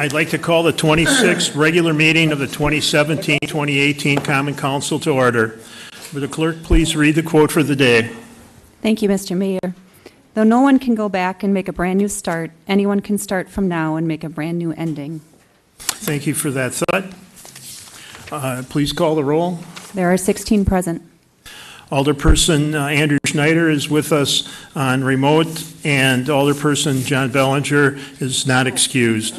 I'd like to call the 26th regular meeting of the 2017-2018 Common Council to order. Would the clerk please read the quote for the day? Thank you, Mr. Mayor. Though no one can go back and make a brand-new start, anyone can start from now and make a brand-new ending. Thank you for that thought. Uh, Please call the roll. There are 16 present. Alderperson uh, Andrew Schneider is with us on remote, and Alderperson John Bellinger is not excused.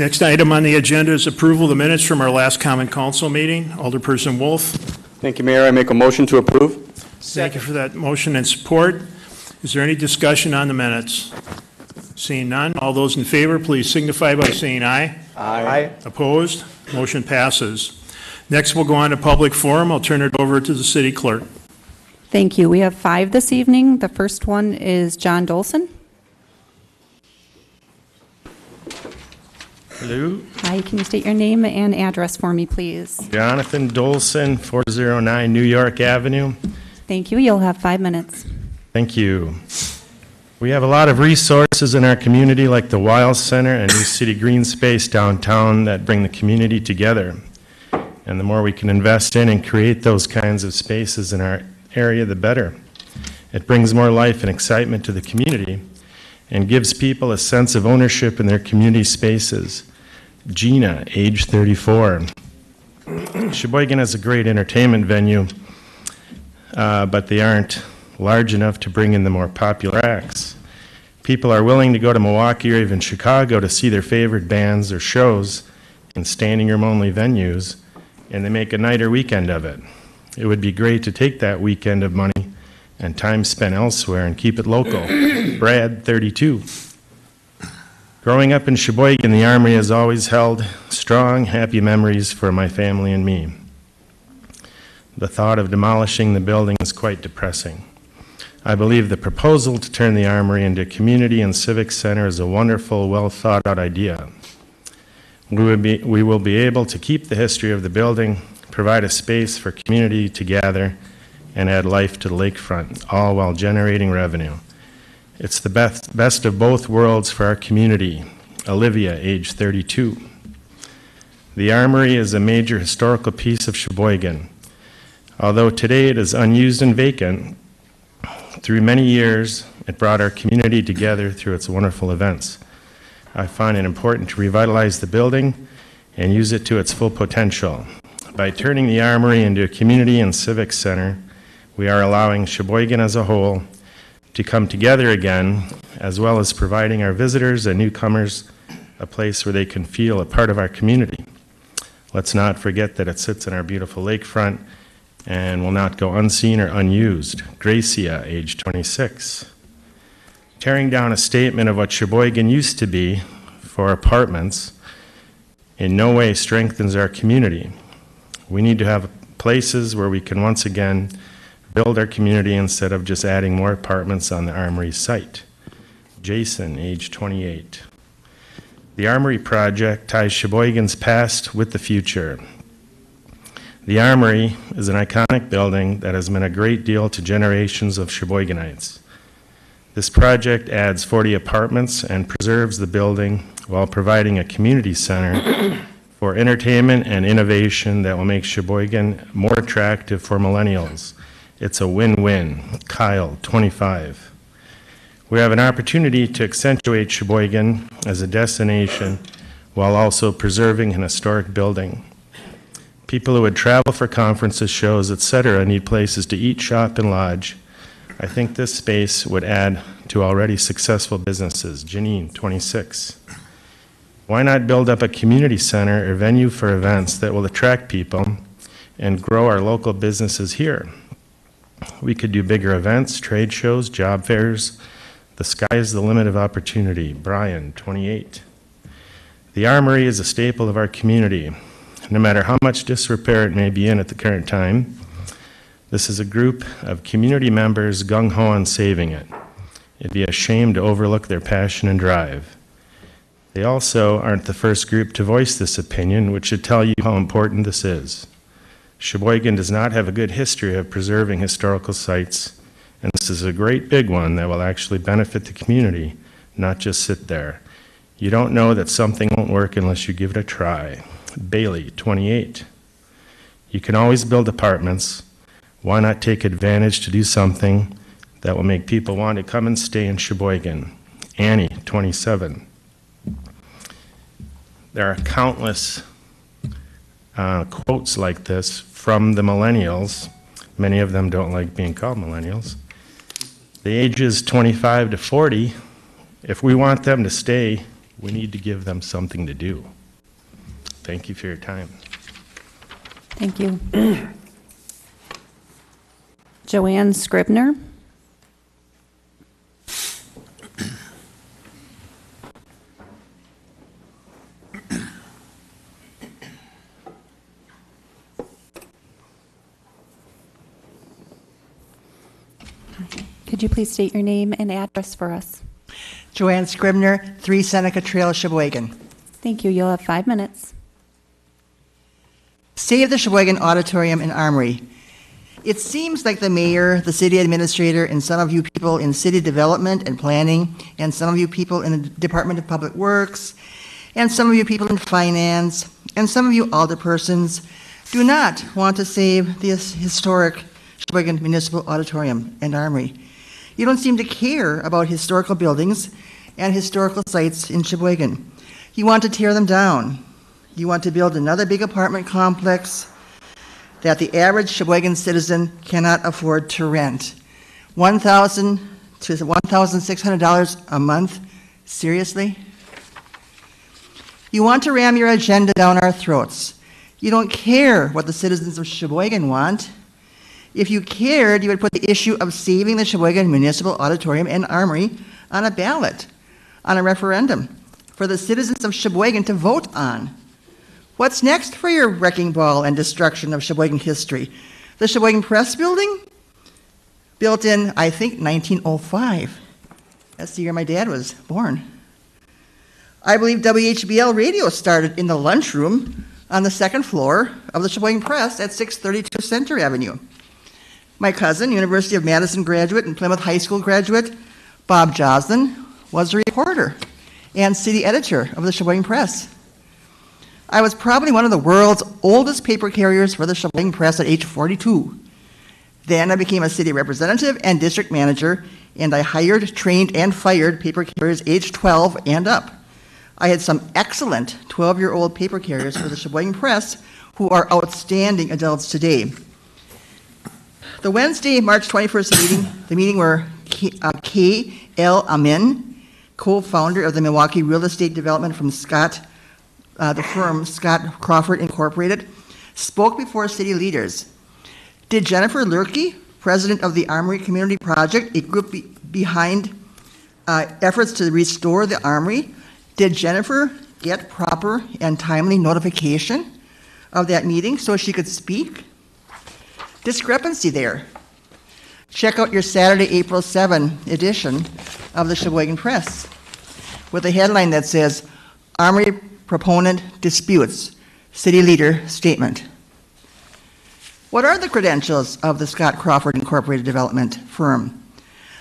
Next item on the agenda is approval of the minutes from our last common council meeting. Alderperson Wolf, Thank you, Mayor. I make a motion to approve. thank you for that motion and support. Is there any discussion on the minutes? Seeing none, all those in favor, please signify by saying aye. Aye. Opposed? Motion passes. Next, we'll go on to public forum. I'll turn it over to the city clerk. Thank you. We have five this evening. The first one is John Dolson. Hello, Hi, can you state your name and address for me, please? Jonathan Dolson, 409 New York Avenue. Thank you. You'll have five minutes. Thank you. We have a lot of resources in our community, like the Weill Center and New City Green Space downtown, that bring the community together. And the more we can invest in and create those kinds of spaces in our area, the better. It brings more life and excitement to the community and gives people a sense of ownership in their community spaces. Gina, age 34. Sheboygan has a great entertainment venue, uh, but they aren't large enough to bring in the more popular acts. People are willing to go to Milwaukee or even Chicago to see their favorite bands or shows in standing room only venues, and they make a night or weekend of it. It would be great to take that weekend of money and time spent elsewhere and keep it local. Brad, 32. Growing up in Sheboygan, the Armory has always held strong, happy memories for my family and me. The thought of demolishing the building is quite depressing. I believe the proposal to turn the Armory into a community and civic center is a wonderful, well-thought-out idea. We will be, we will be able to keep the history of the building, provide a space for community to gather, and add life to the lakefront, all while generating revenue. It's the best, best of both worlds for our community. Olivia, age 32. The Armory is a major historical piece of Sheboygan. Although today it is unused and vacant, through many years, it brought our community together through its wonderful events. I find it important to revitalize the building and use it to its full potential. By turning the Armory into a community and civic center, we are allowing Sheboygan as a whole to come together again, as well as providing our visitors and newcomers a place where they can feel a part of our community. Let's not forget that it sits in our beautiful lakefront and will not go unseen or unused. Gracia, age 26. Tearing down a statement of what Sheboygan used to be for apartments in no way strengthens our community. We need to have places where we can once again build our community instead of just adding more apartments on the Armory site. Jason, age 28. The Armory project ties Sheboygan's past with the future. The Armory is an iconic building that has meant a great deal to generations of Sheboyganites. This project adds 40 apartments and preserves the building while providing a community center for entertainment and innovation that will make Sheboygan more attractive for millennials. It's a win-win. Kyle, 25. We have an opportunity to accentuate Sheboygan as a destination while also preserving an historic building. People who would travel for conferences, shows, etc., need places to eat, shop, and lodge. I think this space would add to already successful businesses. Janine, 26. Why not build up a community center or venue for events that will attract people and grow our local businesses here? We could do bigger events, trade shows, job fairs. The sky is the limit of opportunity. Brian, 28. The Armory is a staple of our community. No matter how much disrepair it may be in at the current time, this is a group of community members gung ho on saving it. It'd be a shame to overlook their passion and drive. They also aren't the first group to voice this opinion, which should tell you how important this is. Sheboygan does not have a good history of preserving historical sites, and this is a great big one that will actually benefit the community, not just sit there. You don't know that something won't work unless you give it a try. Bailey, 28. You can always build apartments. Why not take advantage to do something that will make people want to come and stay in Sheboygan? Annie, 27. There are countless uh, quotes like this from the millennials. Many of them don't like being called millennials. The ages 25 to 40, if we want them to stay, we need to give them something to do. Thank you for your time. Thank you. Joanne Scribner. Could you please state your name and address for us? Joanne Scribner, 3 Seneca Trail, Sheboygan. Thank you. You'll have five minutes. Save the Sheboygan Auditorium and Armory. It seems like the mayor, the city administrator, and some of you people in city development and planning, and some of you people in the Department of Public Works, and some of you people in finance, and some of you alderpersons do not want to save this historic Sheboygan Municipal Auditorium and Armory. You don't seem to care about historical buildings and historical sites in Sheboygan. You want to tear them down. You want to build another big apartment complex that the average Sheboygan citizen cannot afford to rent. 1,000 to $1,600 a month? Seriously? You want to ram your agenda down our throats. You don't care what the citizens of Sheboygan want. If you cared, you would put the issue of saving the Sheboygan Municipal Auditorium and Armory on a ballot, on a referendum, for the citizens of Sheboygan to vote on. What's next for your wrecking ball and destruction of Sheboygan history? The Sheboygan Press Building? Built in, I think, 1905. That's the year my dad was born. I believe WHBL radio started in the lunchroom on the second floor of the Sheboygan Press at 632 Center Avenue. My cousin, University of Madison graduate and Plymouth High School graduate, Bob Joslin, was a reporter and city editor of the Sheboygan Press. I was probably one of the world's oldest paper carriers for the Sheboygan Press at age 42. Then I became a city representative and district manager, and I hired, trained, and fired paper carriers age 12 and up. I had some excellent 12 year old paper carriers for the Sheboygan Press who are outstanding adults today. The Wednesday, March 21st meeting, the meeting where K. uh, K. L. Amin, co-founder of the Milwaukee Real Estate Development from Scott, uh, the firm Scott Crawford Incorporated, spoke before city leaders. Did Jennifer Lurkey, president of the Armory Community Project, a group be- behind uh, efforts to restore the Armory, did Jennifer get proper and timely notification of that meeting so she could speak? Discrepancy there. Check out your Saturday, April 7 edition of the Sheboygan Press with a headline that says, Armory Proponent Disputes, City Leader Statement. What are the credentials of the Scott Crawford Incorporated Development firm?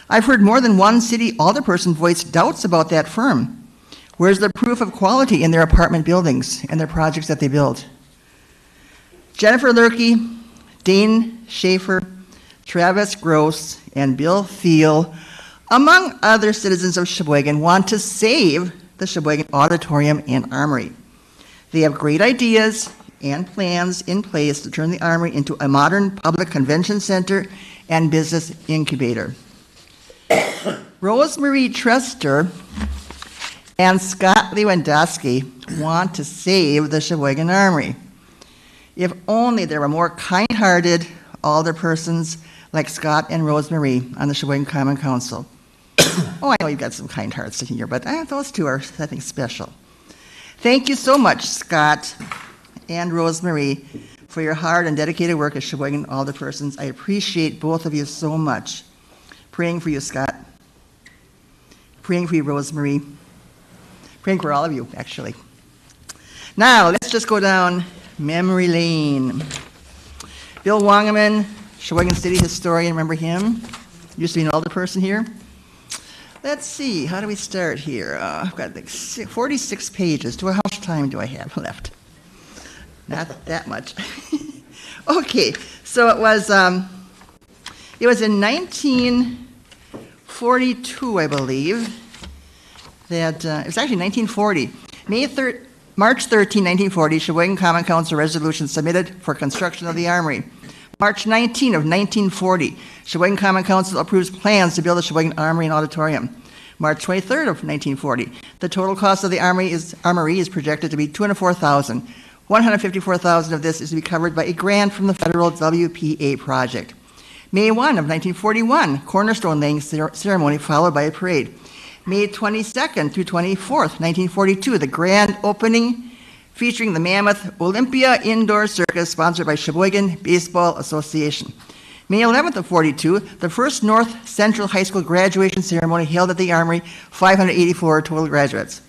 I've heard more than one city alderperson voice doubts about that firm. Where's the proof of quality in their apartment buildings and their projects that they build? Jennifer Lurkey, Dane Schaefer, Travis Gross, and Bill Thiel, among other citizens of Sheboygan, want to save the Sheboygan Auditorium and Armory. They have great ideas and plans in place to turn the Armory into a modern public convention center and business incubator. Rosemarie Trester and Scott Lewandowski want to save the Sheboygan Armory. If only there were more kind-hearted alderpersons like Scott and Rosemary on the Sheboygan Common Council. oh, I know you've got some kind hearts in here, but uh, those two are, I think, special. Thank you so much, Scott and Rosemary, for your hard and dedicated work as Sheboygan Alderpersons. I appreciate both of you so much. Praying for you, Scott. Praying for you, Rosemary. Praying for all of you, actually. Now, let's just go down memory lane. Bill Wangemann, Sheboygan City historian, remember him? Used to be an alderperson here. Let's see, how do we start here? Uh, I've got like 46 pages. Do I, how much time do I have left? Not that much. okay, so it was, um, it was in 1942, I believe, that, uh, it was actually 1940. May 3rd, March 13, 1940, Sheboygan Common Council resolution submitted for construction of the armory. March 19 of 1940, Sheboygan Common Council approves plans to build the Sheboygan Armory and Auditorium. March 23rd of 1940, the total cost of the armory is, armory is projected to be 204,000. 154,000 of this is to be covered by a grant from the federal WPA project. May 1 of 1941, cornerstone laying cer- ceremony followed by a parade. May 22nd through 24th, 1942, the grand opening featuring the Mammoth Olympia Indoor Circus sponsored by Sheboygan Baseball Association. May 11th of 42, the first North Central High School graduation ceremony held at the Armory, 584 total graduates.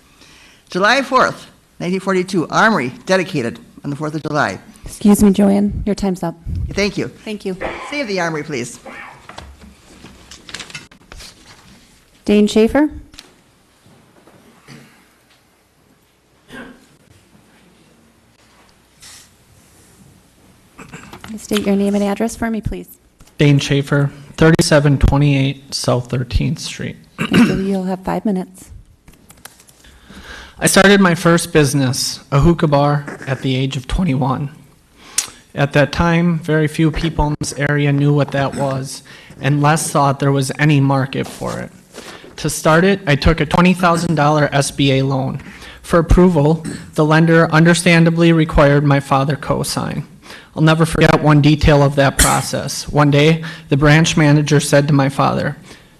July 4th, 1942, Armory dedicated on the 4th of July. Excuse me, Joanne, your time's up. Thank you. Thank you. Save the Armory, please. Dane Schaefer? State your name and address for me, please. Dane Schaefer, 3728 South 13th Street. Thank you. You'll have five minutes. I started my first business, a hookah bar, at the age of 21. At that time, very few people in this area knew what that was, and less thought there was any market for it. To start it, I took a $20,000 SBA loan. For approval, the lender understandably required my father co-sign. I'll never forget one detail of that process. One day, the branch manager said to my father,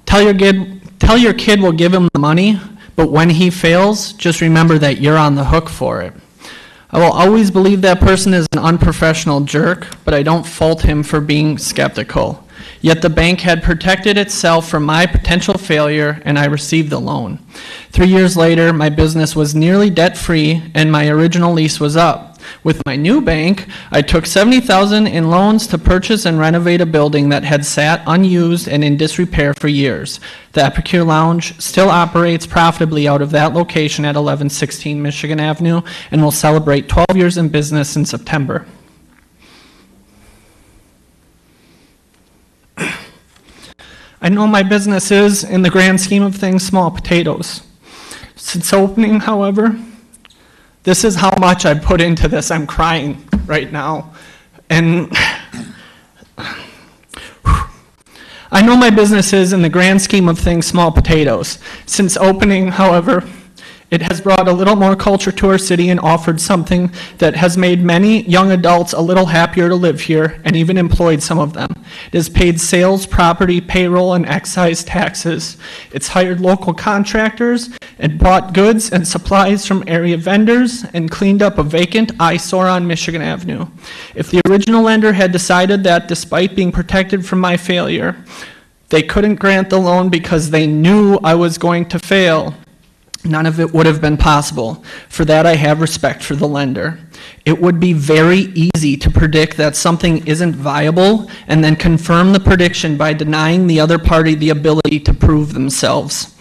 "Tell your kid, tell your kid we'll give him the money, but when he fails, just remember that you're on the hook for it." I will always believe that person is an unprofessional jerk, but I don't fault him for being skeptical. Yet the bank had protected itself from my potential failure, and I received the loan. Three years later, my business was nearly debt-free, and my original lease was up. With my new bank, I took 70000 in loans to purchase and renovate a building that had sat unused and in disrepair for years. The Epicure Lounge still operates profitably out of that location at 1116 Michigan Avenue and will celebrate 12 years in business in September. I know my business is, in the grand scheme of things, small potatoes. Since opening, however, this is how much I put into this. I'm crying right now. And I know my business is, in the grand scheme of things, small potatoes. Since opening, however, it has brought a little more culture to our city and offered something that has made many young adults a little happier to live here and even employed some of them. It has paid sales, property, payroll, and excise taxes. It's hired local contractors and bought goods and supplies from area vendors and cleaned up a vacant eyesore on Michigan Avenue. If the original lender had decided that despite being protected from my failure, they couldn't grant the loan because they knew I was going to fail, none of it would have been possible. For that, I have respect for the lender. It would be very easy to predict that something isn't viable and then confirm the prediction by denying the other party the ability to prove themselves.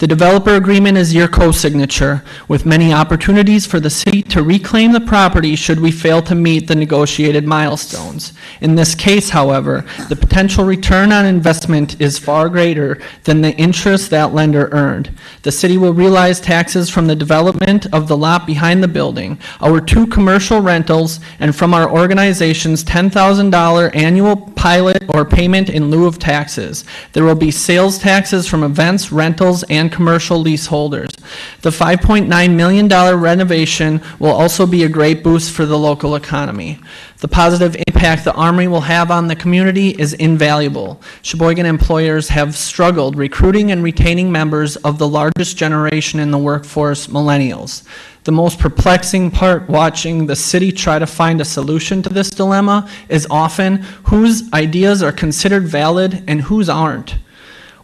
The developer agreement is your co-signature, with many opportunities for the city to reclaim the property should we fail to meet the negotiated milestones. In this case, however, the potential return on investment is far greater than the interest that lender earned. The city will realize taxes from the development of the lot behind the building, our two commercial rentals, and from our organization's $10,000 annual pilot or payment in lieu of taxes. There will be sales taxes from events, rentals, and commercial leaseholders. The $5.9 million renovation will also be a great boost for the local economy. The positive impact the Armory will have on the community is invaluable. Sheboygan employers have struggled recruiting and retaining members of the largest generation in the workforce, millennials. The most perplexing part watching the city try to find a solution to this dilemma is often whose ideas are considered valid and whose aren't.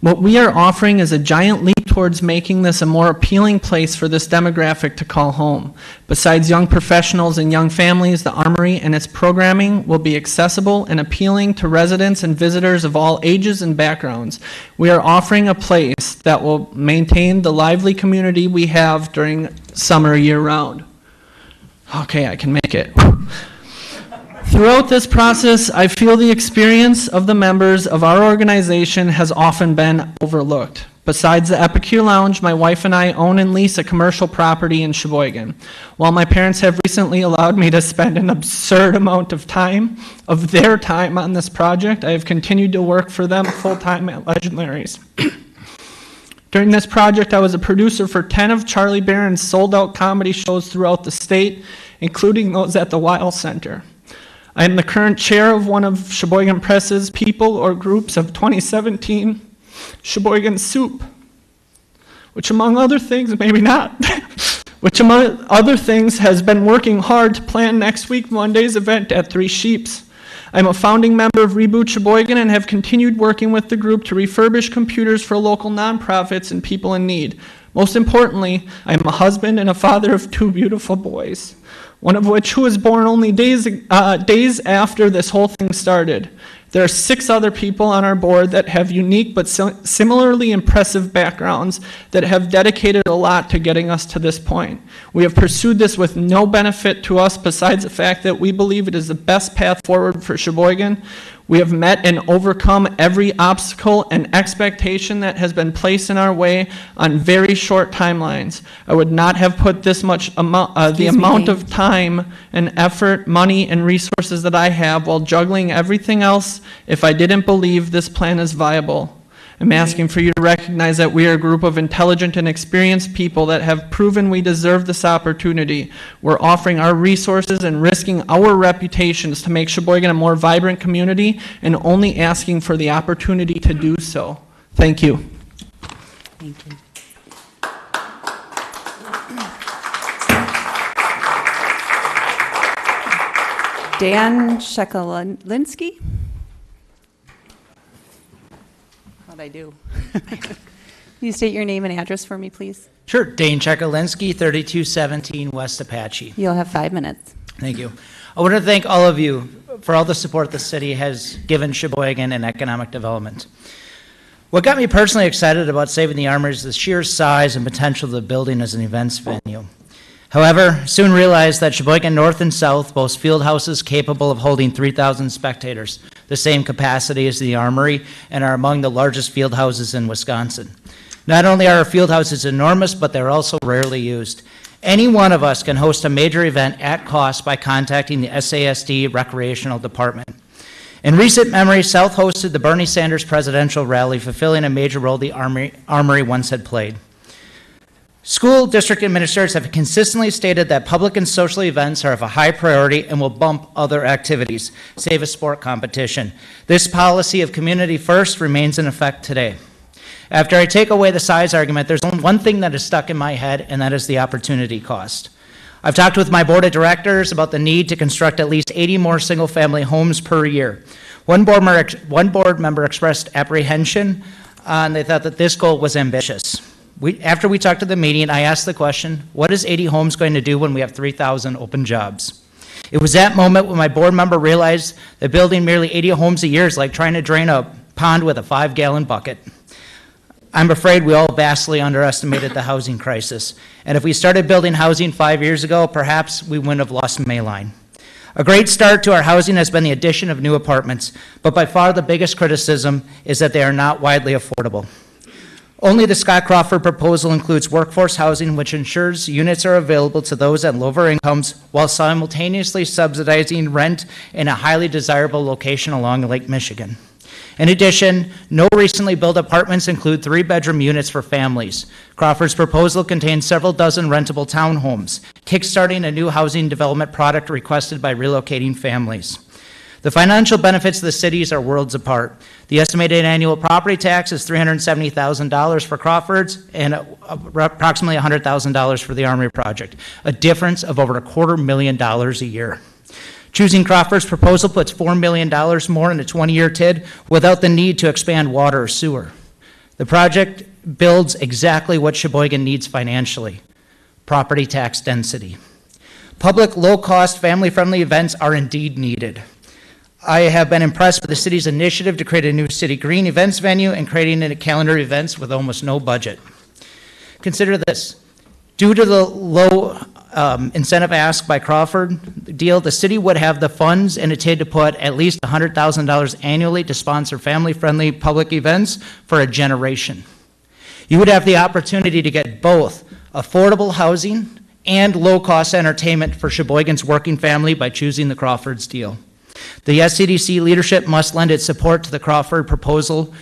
What we are offering is a giant leap towards making this a more appealing place for this demographic to call home. Besides young professionals and young families, the Armory and its programming will be accessible and appealing to residents and visitors of all ages and backgrounds. We are offering a place that will maintain the lively community we have during summer year-round. Okay, I can make it. Throughout this process, I feel the experience of the members of our organization has often been overlooked. Besides the Epicure Lounge, my wife and I own and lease a commercial property in Sheboygan. While my parents have recently allowed me to spend an absurd amount of time, of their time on this project, I have continued to work for them full-time at Legendaries. During this project, I was a producer for 10 of Charlie Berens' sold-out comedy shows throughout the state, including those at the Weill Center. I am the current chair of one of Sheboygan Press's people or groups of 2017 Sheboygan Soup, which among other things, maybe not, which among other things has been working hard to plan next week Monday's event at Three Sheeps. I'm a founding member of Reboot Sheboygan and have continued working with the group to refurbish computers for local nonprofits and people in need. Most importantly, I am a husband and a father of two beautiful boys one of which who was born only days, uh, days after this whole thing started. There are six other people on our board that have unique but similarly impressive backgrounds that have dedicated a lot to getting us to this point. We have pursued this with no benefit to us besides the fact that we believe it is the best path forward for Sheboygan. We have met and overcome every obstacle and expectation that has been placed in our way on very short timelines. I would not have put this much amount, uh, the Excuse me, amount Dave. of time and effort, money, and resources that I have while juggling everything else if I didn't believe this plan is viable. I'm asking for you to recognize that we are a group of intelligent and experienced people that have proven we deserve this opportunity. We're offering our resources and risking our reputations to make Sheboygan a more vibrant community and only asking for the opportunity to do so. Thank you. Thank you. Dan Shekalinsky? How'd I do? Can you state your name and address for me, please? Sure. Dane Checolinski, 3217 West Apache. You'll have five minutes. Thank you. I want to thank all of you for all the support the city has given Sheboygan in economic development. What got me personally excited about saving the Armory is the sheer size and potential of the building as an events venue. However, soon realized that Sheboygan North and South boast field houses capable of holding 3,000 spectators, the same capacity as the Armory, and are among the largest field houses in Wisconsin. Not only are our field houses enormous, but they're also rarely used. Any one of us can host a major event at cost by contacting the SASD Recreational Department. In recent memory, South hosted the Bernie Sanders presidential rally, fulfilling a major role the Armory, Armory once had played. School district administrators have consistently stated that public and social events are of a high priority and will bump other activities, save a sport competition. This policy of community first remains in effect today. After I take away the size argument, there's only one thing that is stuck in my head, and that is the opportunity cost. I've talked with my board of directors about the need to construct at least 80 more single-family homes per year. One board, member, one board member expressed apprehension, uh, and they thought that this goal was ambitious. We, after we talked to the meeting, I asked the question, what is 80 homes going to do when we have 3,000 open jobs? It was that moment when my board member realized that building merely 80 homes a year is like trying to drain a pond with a five-gallon bucket. I'm afraid we all vastly underestimated the housing crisis. And if we started building housing five years ago, perhaps we wouldn't have lost Mayline. A great start to our housing has been the addition of new apartments, but by far the biggest criticism is that they are not widely affordable. Only the Scott Crawford proposal includes workforce housing, which ensures units are available to those at lower incomes while simultaneously subsidizing rent in a highly desirable location along Lake Michigan. In addition, no recently built apartments include three-bedroom units for families. Crawford's proposal contains several dozen rentable townhomes, kickstarting a new housing development product requested by relocating families. The financial benefits to the cities are worlds apart. The estimated annual property tax is $370,000 for Crawford's and uh, approximately $100,000 for the Armory project, a difference of over a quarter million dollars a year. Choosing Crawford's proposal puts $4 million more in a 20-year TID without the need to expand water or sewer. The project builds exactly what Sheboygan needs financially, property tax density. Public, low-cost, family-friendly events are indeed needed. I have been impressed with the city's initiative to create a new city green events venue and creating a calendar of events with almost no budget. Consider this. Due to the low um, incentive ask by Crawford deal, the city would have the funds and a TID to put at least $100,000 annually to sponsor family-friendly public events for a generation. You would have the opportunity to get both affordable housing and low-cost entertainment for Sheboygan's working family by choosing the Crawford's deal. The SCDC leadership must lend its support to the Crawford proposal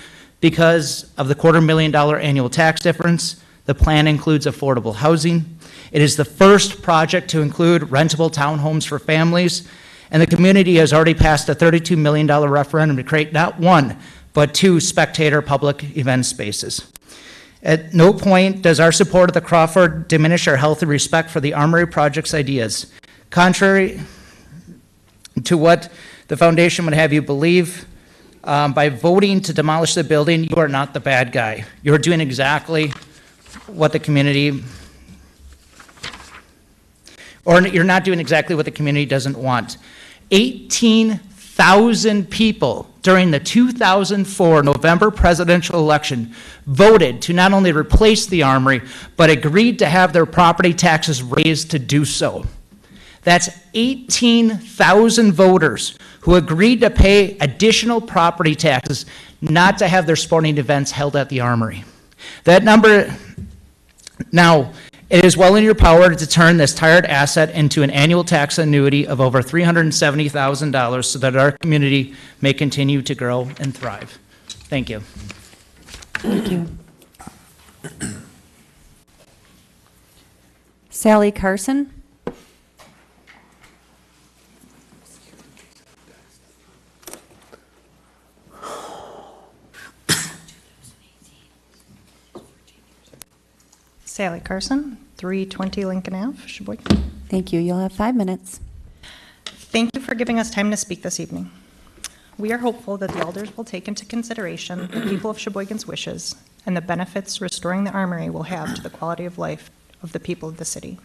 because of the quarter million dollar annual tax difference. The plan includes affordable housing. It is the first project to include rentable townhomes for families, and the community has already passed a $32 million referendum to create not one, but two spectator public event spaces. At no point does our support of the Crawford diminish our healthy respect for the Armory Project's ideas. Contrary to what the foundation would have you believe. Um, by voting to demolish the building, you are not the bad guy. You're doing exactly what the community, or you're not doing exactly what the community doesn't want. 18,000 people during the 2004 November presidential election voted to not only replace the Armory, but agreed to have their property taxes raised to do so. That's 18,000 voters who agreed to pay additional property taxes not to have their sporting events held at the Armory. That number, now, it is well in your power to turn this tired asset into an annual tax annuity of over $370,000 so that our community may continue to grow and thrive. Thank you. Thank you. Sally Carson? Sally Carson, 320 Lincoln Ave, Sheboygan. Thank you. You'll have five minutes. Thank you for giving us time to speak this evening. We are hopeful that the elders will take into consideration the people of Sheboygan's wishes and the benefits restoring the armory will have to the quality of life of the people of the city.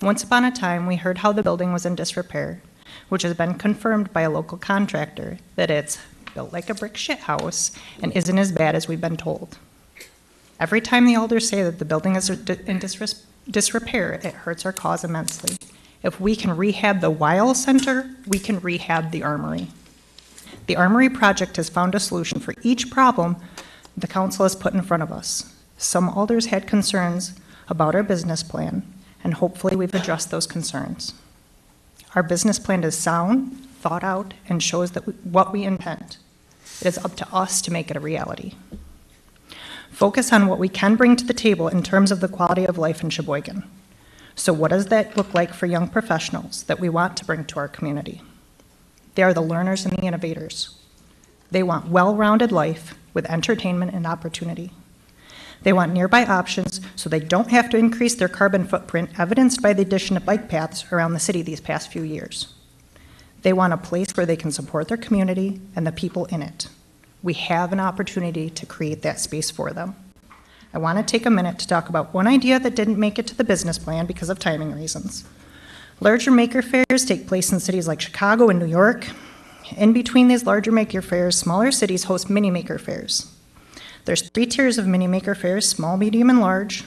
Once upon a time, we heard how the building was in disrepair, which has been confirmed by a local contractor that it's built like a brick shit house and isn't as bad as we've been told. Every time the elders say that the building is in disrepair, it hurts our cause immensely. If we can rehab the Weill Center, we can rehab the Armory. The Armory project has found a solution for each problem the council has put in front of us. Some elders had concerns about our business plan, and hopefully we've addressed those concerns. Our business plan is sound, thought out, and shows that we, what we intend. It is up to us to make it a reality. Focus on what we can bring to the table in terms of the quality of life in Sheboygan. So, what does that look like for young professionals that we want to bring to our community? They are the learners and the innovators. They want well rounded life with entertainment and opportunity. They want nearby options so they don't have to increase their carbon footprint, evidenced by the addition of bike paths around the city these past few years. They want a place where they can support their community and the people in it. We have an opportunity to create that space for them. I want to take a minute to talk about one idea that didn't make it to the business plan because of timing reasons. Larger maker fairs take place in cities like Chicago and New York. In between these larger maker fairs, smaller cities host mini maker fairs. There's three tiers of mini maker fairs small, medium, and large.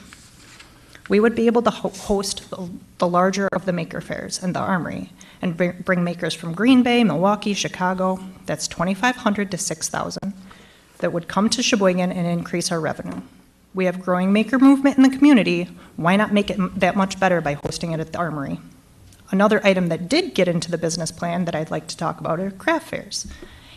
We would be able to ho- host the, larger of the maker fairs and the armory and bring, bring makers from Green Bay, Milwaukee, Chicago. That's 2,500 to 6,000 that would come to Sheboygan and increase our revenue. We have growing maker movement in the community. Why not make it that much better by hosting it at the armory? Another item that did get into the business plan that I'd like to talk about are craft fairs.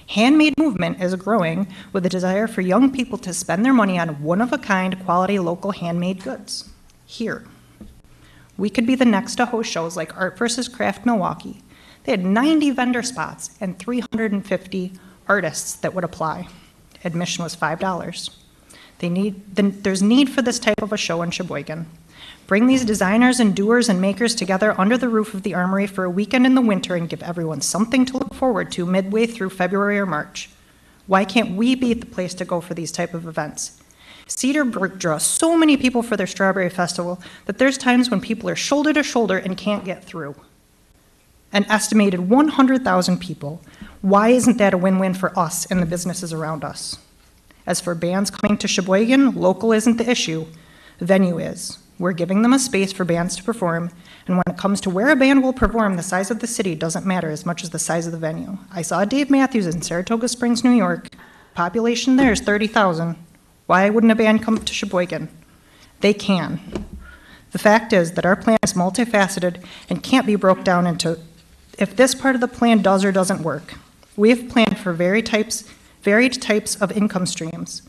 Handmade movement is growing with a desire for young people to spend their money on one-of-a-kind, quality local handmade goods. Here. We could be the next to host shows like Art vs. Craft Milwaukee. They had 90 vendor spots and 350 artists that would apply. Admission was $5. They need, then there's need for this type of a show in Sheboygan. Bring these designers and doers and makers together under the roof of the Armory for a weekend in the winter and give everyone something to look forward to midway through February or March. Why can't we be the place to go for these type of events? Cedarburg draws so many people for their Strawberry Festival that there's times when people are shoulder to shoulder and can't get through. An estimated 100,000 people. Why isn't that a win-win for us and the businesses around us? As for bands coming to Sheboygan, local isn't the issue, venue is. We're giving them a space for bands to perform, and when it comes to where a band will perform, the size of the city doesn't matter as much as the size of the venue. I saw Dave Matthews in Saratoga Springs, New York. Population there is 30,000. Why wouldn't a band come to Sheboygan? They can. The fact is that our plan is multifaceted and can't be broke down into if this part of the plan does or doesn't work. We have planned for varied types, varied types of income streams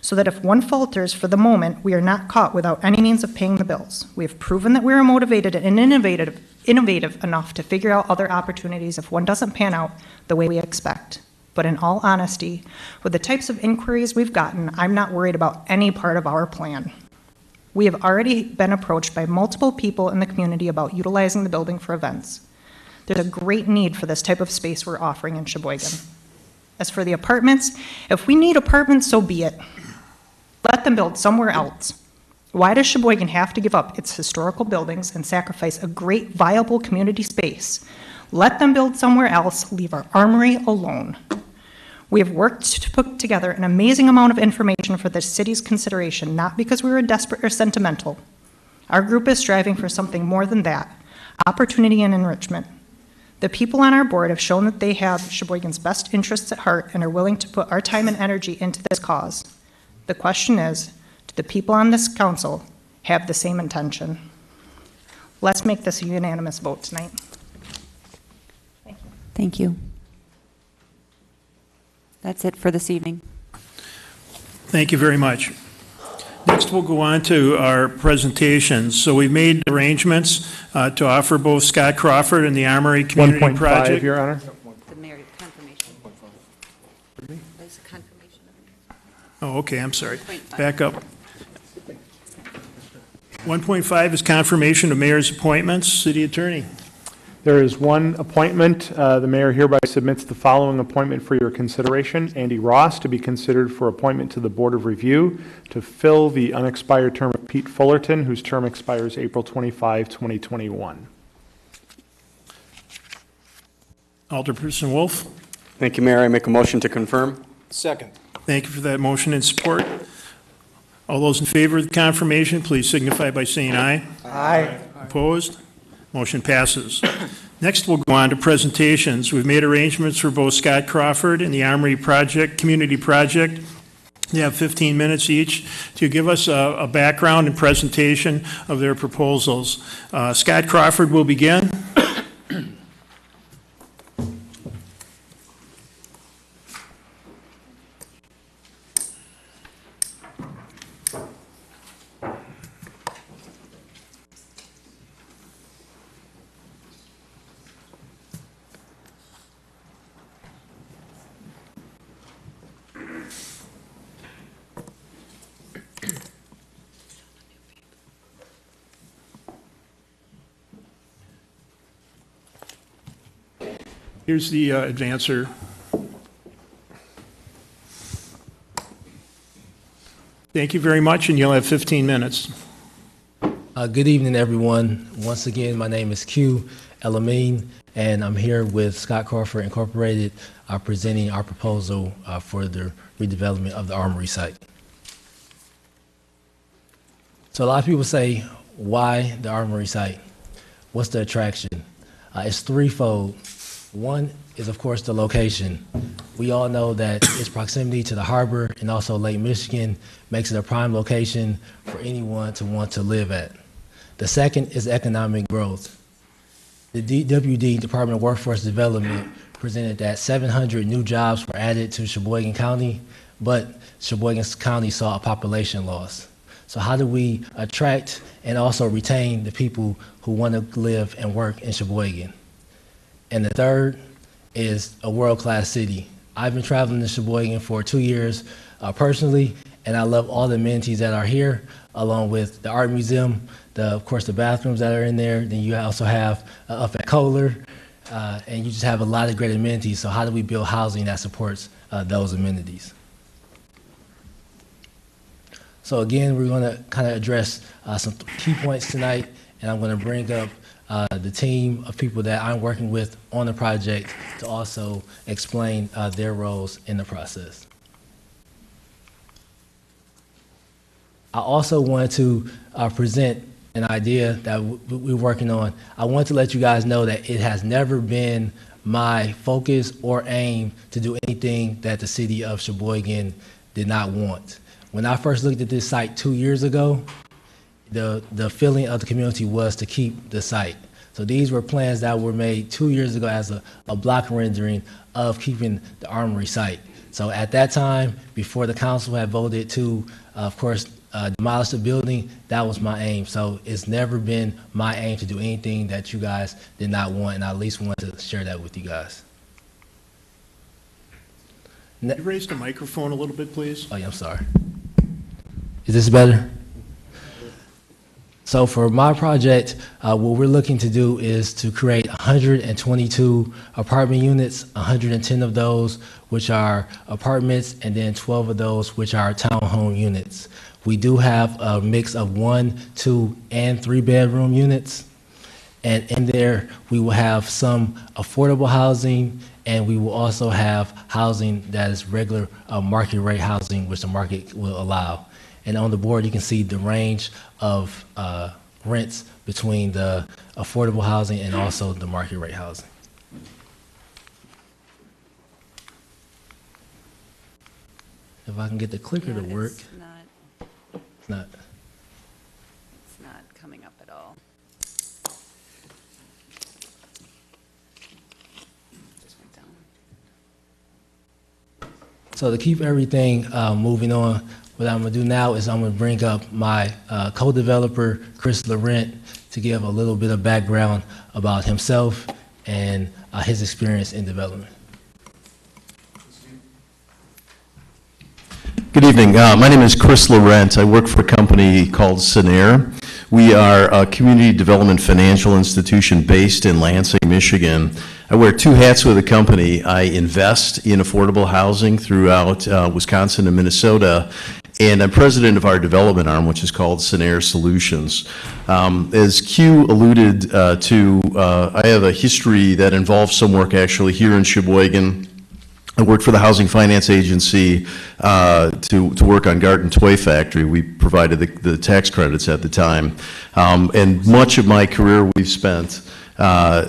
so that if one falters for the moment, we are not caught without any means of paying the bills. We have proven that we are motivated and innovative, innovative enough to figure out other opportunities if one doesn't pan out the way we expect. But in all honesty, with the types of inquiries we've gotten, I'm not worried about any part of our plan. We have already been approached by multiple people in the community about utilizing the building for events. There's a great need for this type of space we're offering in Sheboygan. As for the apartments, if we need apartments, so be it. Let them build somewhere else. Why does Sheboygan have to give up its historical buildings and sacrifice a great, viable community space? Let them build somewhere else, leave our armory alone. We have worked to put together an amazing amount of information for the city's consideration, not because we were desperate or sentimental. Our group is striving for something more than that opportunity and enrichment. The people on our board have shown that they have Sheboygan's best interests at heart and are willing to put our time and energy into this cause. The question is, do the people on this council have the same intention? Let's make this a unanimous vote tonight. Thank you. That's it for this evening. Thank you very much. Next, we'll go on to our presentations. So we've made arrangements uh, to offer both Scott Crawford and the Armory Community 1.5, Project. Your Honor. The mayor confirmation. There's a confirmation. Oh, okay, I'm sorry. 1.5. Back up. 1.5 is confirmation of mayor's appointments. City Attorney. There is one appointment. Uh, The mayor hereby submits the following appointment for your consideration. Andy Ross to be considered for appointment to the Board of Review to fill the unexpired term of Pete Fullerton, whose term expires April 25, 2021. Alderperson Wolf. Thank you, Mayor. I make a motion to confirm. Second. Thank you for that motion and support. All those in favor of the confirmation, please signify by saying aye. Aye. Opposed? Motion passes. Next, we'll go on to presentations. We've made arrangements for both Scott Crawford and the Armory Project, Community Project. They have 15 minutes each to give us a, a background and presentation of their proposals. Uh, Scott Crawford will begin. Here's the uh, advancer. Thank you very much, and you'll have 15 minutes. Uh, good evening, everyone. Once again, my name is Q Elamine, and I'm here with Scott Crawford Incorporated, uh, presenting our proposal uh, for the redevelopment of the Armory site. So a lot of people say, why the Armory site? What's the attraction? Uh, it's threefold. One is, of course, the location. We all know that its proximity to the harbor and also Lake Michigan makes it a prime location for anyone to want to live at. The second is economic growth. The DWD, Department of Workforce Development, presented that 700 new jobs were added to Sheboygan County, but Sheboygan County saw a population loss. So how do we attract and also retain the people who want to live and work in Sheboygan? And the third is a world-class city. I've been traveling to Sheboygan for two years uh, personally, and I love all the amenities that are here, along with the art museum, the, of course, the bathrooms that are in there. Then you also have uh, up at Kohler, uh, and you just have a lot of great amenities. So how do we build housing that supports uh, those amenities? So again, we're going to kind of address uh, some key points tonight, and I'm going to bring up uh, the team of people that I'm working with on the project to also explain uh, their roles in the process. I also wanted to uh, present an idea that we're working on. I want to let you guys know that it has never been my focus or aim to do anything that the city of Sheboygan did not want. When I first looked at this site two years ago, the, the feeling of the community was to keep the site. So these were plans that were made two years ago as a, a block rendering of keeping the Armory site. So at that time, before the council had voted to, uh, of course, uh, demolish the building, that was my aim. So it's never been my aim to do anything that you guys did not want, and I at least wanted to share that with you guys. You raise the microphone a little bit, please? Oh, yeah, I'm sorry. Is this better? So for my project, uh, what we're looking to do is to create 122 apartment units, 110 of those which are apartments, and then 12 of those which are townhome units. We do have a mix of one, two, and three bedroom units. And in there, we will have some affordable housing, and we will also have housing that is regular uh, market rate housing, which the market will allow. And on the board, you can see the range of uh, rents between the affordable housing and also the market rate housing. If I can get the clicker to work, It's not, it's not. it's not coming up at all. Just went down. So to keep everything uh, moving on, what I'm gonna do now is I'm gonna bring up my uh, co-developer, Chris Laurent, to give a little bit of background about himself and uh, his experience in development. Good evening. Uh, My name is Chris Laurent. I work for a company called Cinnaire. We are a community development financial institution based in Lansing, Michigan. I wear two hats with the company. I invest in affordable housing throughout uh, Wisconsin and Minnesota, and I'm president of our development arm, which is called Cinnaire Solutions. Um, As Q alluded uh, to, uh, I have a history that involves some work actually here in Sheboygan, I worked for the Housing Finance Agency uh, to, to work on Garton Toy Factory. We provided the, the tax credits at the time. Um, and much of my career we've spent uh,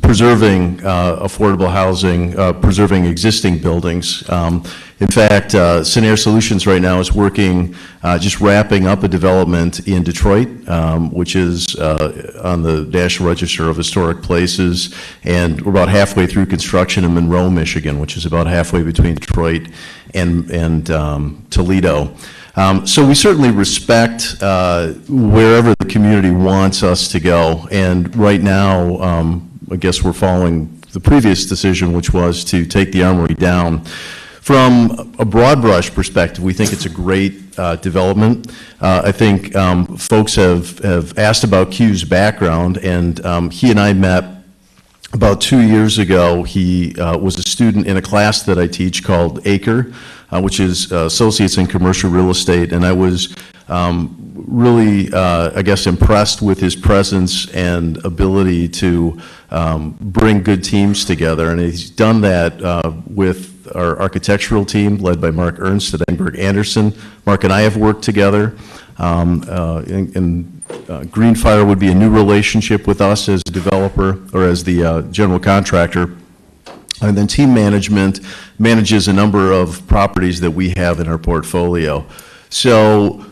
preserving uh, affordable housing, uh, preserving existing buildings. Um, in fact, uh, Solutions right now is working, uh, just wrapping up a development in Detroit, um, which is uh, on the National Register of Historic Places, and we're about halfway through construction in Monroe, Michigan, which is about halfway between Detroit and, and um, Toledo. Um, So we certainly respect uh, wherever the community wants us to go, and right now, um, I guess we're following the previous decision, which was to take the armory down. From a broad brush perspective, we think it's a great uh, development. Uh, I think um, folks have, have asked about Q's background, and um, he and I met about two years ago, he uh, was a student in a class that I teach called ACRE, uh, which is uh, Associates in Commercial Real Estate, and I was um, really, uh, I guess, impressed with his presence and ability to um, bring good teams together, and he's done that uh, our architectural team led by Mark Ernst at Engberg Anderson. Mark and I have worked together. Um, uh, and, and uh, Greenfire would be a new relationship with us as a developer or as the uh, general contractor. And then team management manages a number of properties that we have in our portfolio. So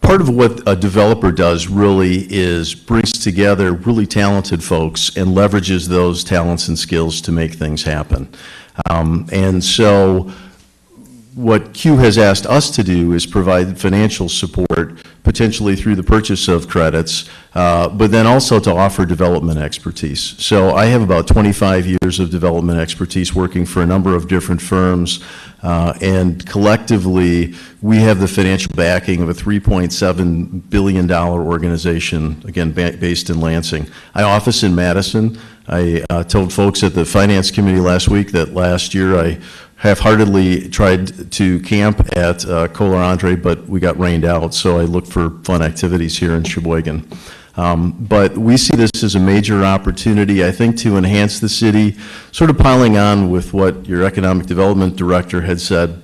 part of what a developer does really is brings together really talented folks and leverages those talents and skills to make things happen. Um, And so what Q has asked us to do is provide financial support, potentially through the purchase of credits, uh, but then also to offer development expertise. So I have about 25 years of development expertise working for a number of different firms, uh, and collectively, we have the financial backing of a $3.7 billion organization, again, ba- based in Lansing. I office in Madison. I uh, told folks at the Finance Committee last week that last year I half-heartedly tried to camp at uh, Andrae, but we got rained out, so I looked for fun activities here in Sheboygan. Um, But we see this as a major opportunity, I think, to enhance the city, sort of piling on with what your Economic Development Director had said,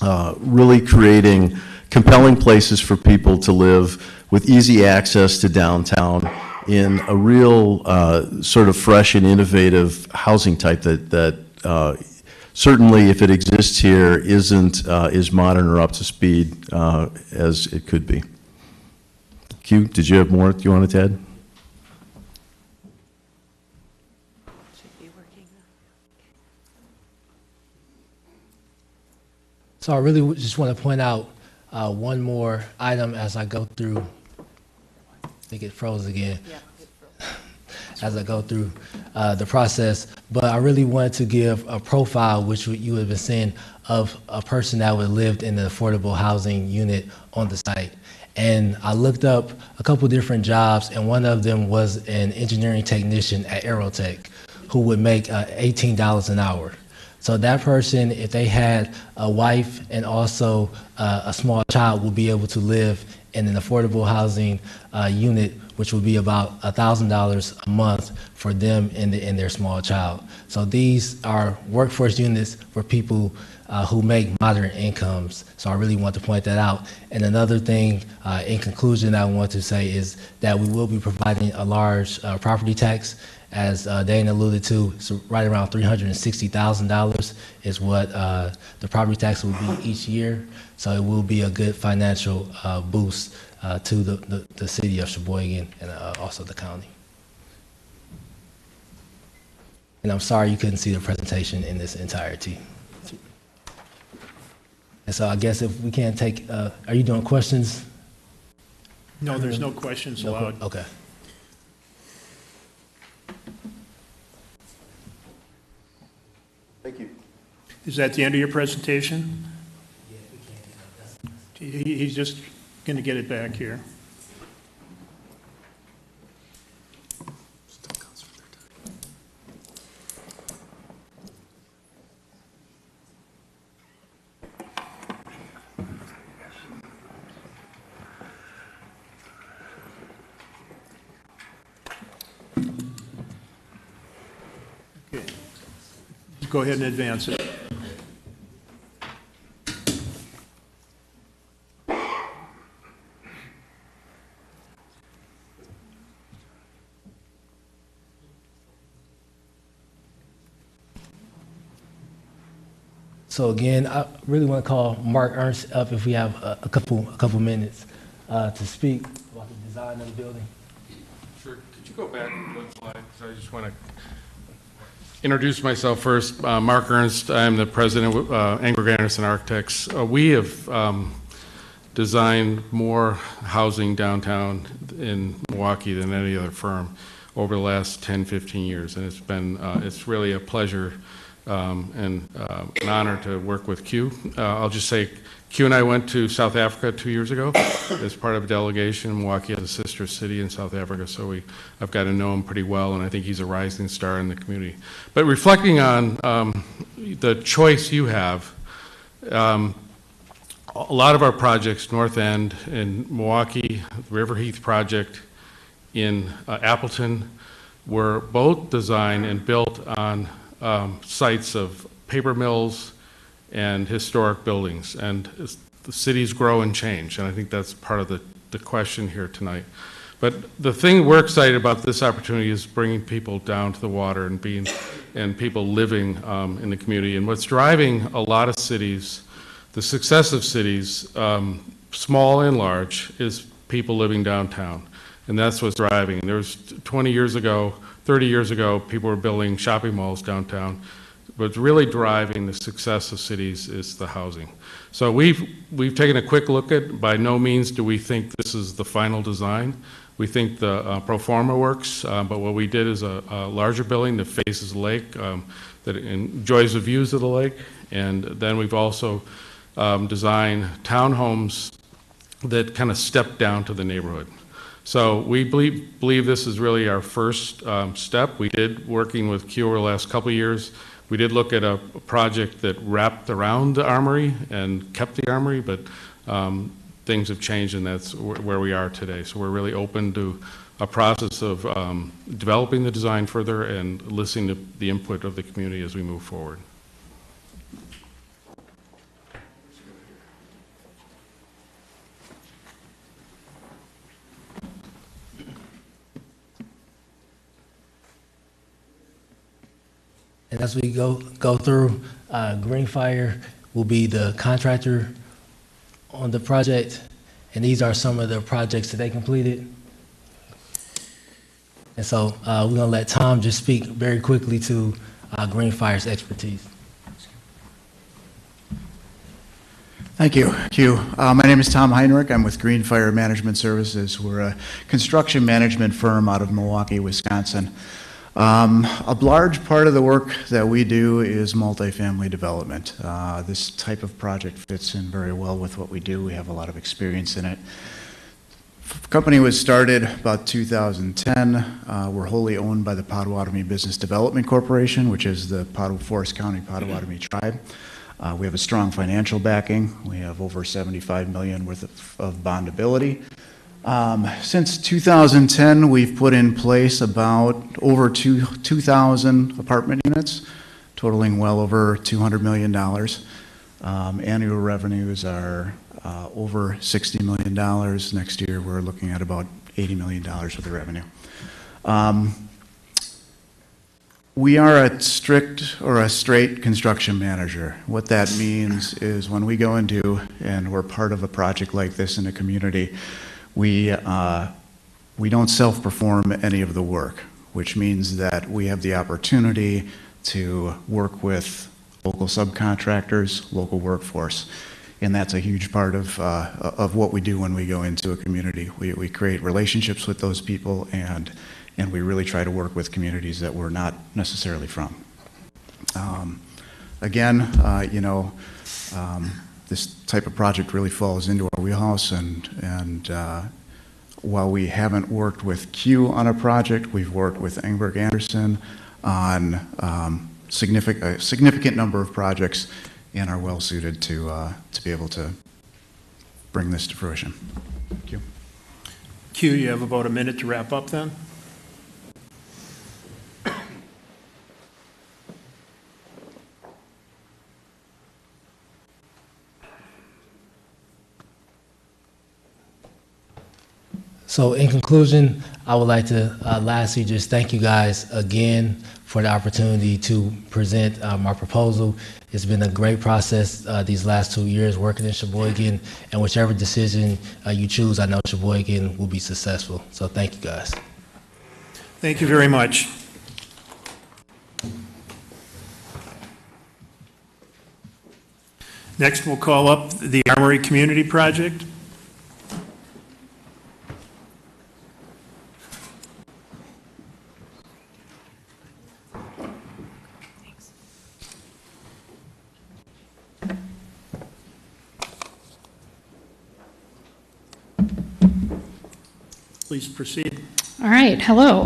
uh, really creating compelling places for people to live with easy access to downtown in a real uh, sort of fresh and innovative housing type that, that uh, certainly, if it exists here, isn't uh, as modern or up to speed uh, as it could be. Q, did you have more you wanted to add? So I really just want to point out uh, one more item as I go through. I think it froze again. As I go through uh, the process, but I really wanted to give a profile, which you have been seeing, of a person that would lived in the affordable housing unit on the site. And I looked up a couple different jobs, and one of them was an engineering technician at Aerotech, who would make uh, $18 an hour. So that person, if they had a wife and also uh, a small child, would be able to live in an affordable housing uh, unit, which would be about $1,000 a month for them and, the, and their small child. So these are workforce units for people uh, who make moderate incomes. So I really want to point that out. And another thing, uh, in conclusion, I want to say is that we will be providing a large uh, property tax. As uh, Dane alluded to, it's right around $360,000 is what uh, the property tax will be each year. So it will be a good financial uh, boost uh, to the, the, the city of Sheboygan and uh, also the county. And I'm sorry you couldn't see the presentation in its entirety. And so I guess if we can't take, uh, are you doing questions? No, there's no questions No allowed. Okay. Thank you. Is that the end of your presentation? He- He's just going to get it back here. Okay. Go ahead and advance it. So again, I really want to call Mark Ernst up if we have a, a couple, a couple minutes uh, to speak about the design of the building. Sure. Could you go back one slide? Because I just want to introduce myself first. Uh, Mark Ernst, I'm the president of uh, Engberg Anderson Architects. Uh, We have um, designed more housing downtown in Milwaukee than any other firm over the last 10, 15 years, and it's been, uh, it's really a pleasure um, and uh, an honor to work with Q. Uh, I'll just say, Q and I went to South Africa two years ago as part of a delegation. Milwaukee has a sister city in South Africa, so we, I've got to know him pretty well, and I think he's a rising star in the community. But reflecting on um, the choice you have, um, a lot of our projects, North End in Milwaukee, the River Heath project in uh, Appleton, were both designed and built on um, sites of paper mills and historic buildings. And the cities grow and change, and I think that's part of the, the question here tonight. But the thing we're excited about this opportunity is bringing people down to the water and being, and people living um, in the community. And what's driving a lot of cities The success of cities, um, small and large, is people living downtown. And that's what's driving. There was 20 years ago, 30 years ago, people were building shopping malls downtown. What's really driving the success of cities is the housing. So we've, we've taken a quick look at, by no means do we think this is the final design. We think the uh, pro forma works, uh, but what we did is a, a larger building that faces the lake, um, that enjoys the views of the lake. And then we've also um, designed townhomes that kind of step down to the neighborhood. So we believe, believe this is really our first um, step. We did, working with over the last couple years, we did look at a project that wrapped around the armory and kept the armory, but um, things have changed and that's wh- where we are today. So we're really open to a process of um, developing the design further and listening to the input of the community as we move forward. And as we go, go through, uh, Greenfire will be the contractor on the project. And these are some of the projects that they completed. And so, uh, we're gonna let Tom just speak very quickly to, uh, Greenfire's expertise. Thank you, Q. Uh, My name is Tom Heinrich. I'm with Greenfire Management Services. We're a construction management firm out of Milwaukee, Wisconsin. Um, A large part of the work that we do is multifamily development. Uh, This type of project fits in very well with what we do. We have a lot of experience in it. The Company was started about 2010. Uh, We're wholly owned by the Potawatomi Business Development Corporation, which is the Pottaw- Forest County Potawatomi tribe. Uh, We have a strong financial backing. We have over 75 million worth of- of bondability. Um, Since 2010, we've put in place about over two 2,000 apartment units, totaling well over $200 million. Um, Annual revenues are uh, over $60 million. Next year, we're looking at about $80 million of revenue. Um, we are a strict or a straight construction manager. What that means is when we go into and we're part of a project like this in a community, we, uh, we don't self-perform any of the work, which means that we have the opportunity to work with local subcontractors, local workforce. And that's a huge part of, uh, of what we do when we go into a community. We, we create relationships with those people and and we really try to work with communities that we're not necessarily from. Um, Again, uh, you know, um, this type of project really falls into our wheelhouse, and, and uh, while we haven't worked with Q on a project, we've worked with Engberg Anderson on um, significant, a significant number of projects and are well-suited to, uh, to be able to bring this to fruition. Thank you. Q, you have about a minute to wrap up then? So in conclusion, I would like to uh, lastly just thank you guys again for the opportunity to present um, our proposal. It's been a great process uh, these last two years working in Sheboygan, and whichever decision uh, you choose, I know Sheboygan will be successful. So thank you guys. Thank you very much. Next, we'll call up the Armory Community Project. Please proceed. All right, hello.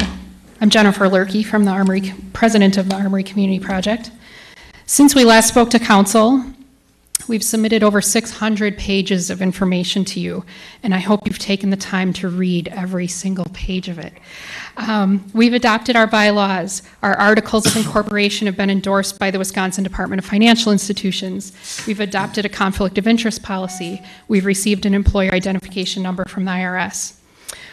I'm Jennifer Lurkey from the Armory, President of the Armory Community Project. Since we last spoke to council, we've submitted over 600 pages of information to you, and I hope you've taken the time to read every single page of it. Um, We've adopted our bylaws. Our articles of incorporation have been endorsed by the Wisconsin Department of Financial Institutions. We've adopted a conflict of interest policy. We've received an employer identification number from the IRS.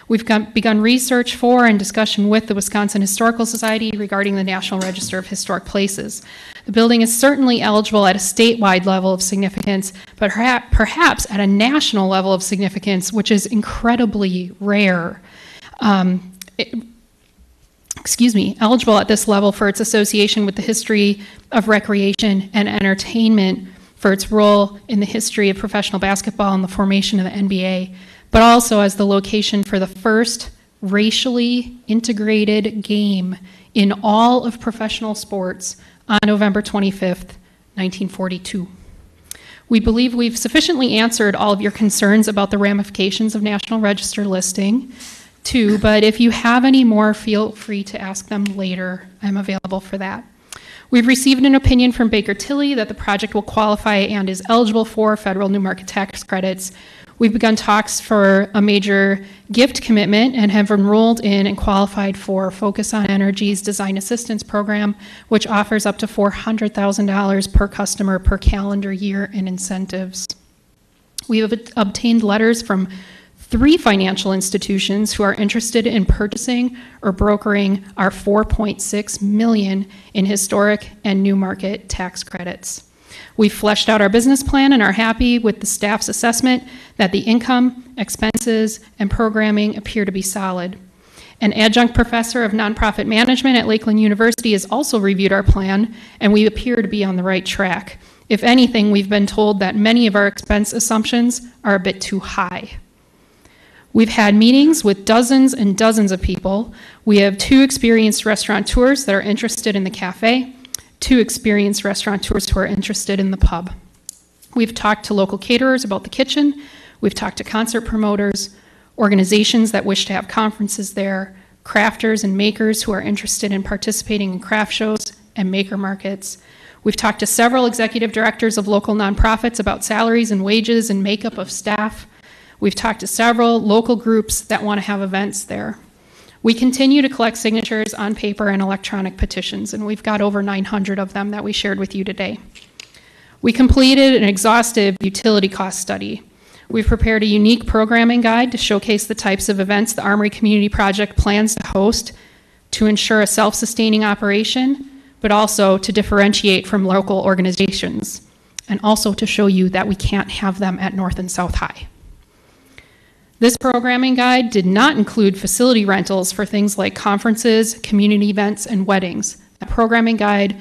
We've got- begun research for and discussion with the Wisconsin Historical Society regarding the National Register of Historic Places. The building is certainly eligible at a statewide level of significance, but perhaps at a national level of significance, which is incredibly rare. Um, it- excuse me, eligible at this level for its association with the history of recreation and entertainment, for its role in the history of professional basketball and the formation of the NBA, but also as the location for the first racially integrated game in all of professional sports on November 25th, 1942. We believe we've sufficiently answered all of your concerns about the ramifications of National Register listing, too, but if you have any more, feel free to ask them later. I'm available for that. We've received an opinion from Baker Tilly that the project will qualify and is eligible for federal new market tax credits. We've begun talks for a major gift commitment and have enrolled in and qualified for Focus on Energy's Design Assistance Program, which offers up to $400,000 per customer per calendar year in incentives. We have obtained letters from three financial institutions who are interested in purchasing or brokering our 4.6 million in historic and new market tax credits. We've fleshed out our business plan and are happy with the staff's assessment that the income, expenses, and programming appear to be solid. An adjunct professor of nonprofit management at Lakeland University has also reviewed our plan, and we appear to be on the right track. If anything, we've been told that many of our expense assumptions are a bit too high. We've had meetings with dozens and dozens of people. We have two experienced restaurateurs that are interested in the cafe, two experienced restaurateurs who are interested in the pub. We've talked to local caterers about the kitchen. We've talked to concert promoters, organizations that wish to have conferences there, crafters and makers who are interested in participating in craft shows and maker markets. We've talked to several executive directors of local nonprofits about salaries and wages and makeup of staff. We've talked to several local groups that want to have events there. We continue to collect signatures on paper and electronic petitions, and we've got over 900 of them that we shared with you today. We completed an exhaustive utility cost study. We've prepared a unique programming guide to showcase the types of events the Armory Community Project plans to host to ensure a self sustaining operation, but also to differentiate from local organizations, and also to show you that we can't have them at North and South High. This programming guide did not include facility rentals for things like conferences, community events, and weddings. That programming guide,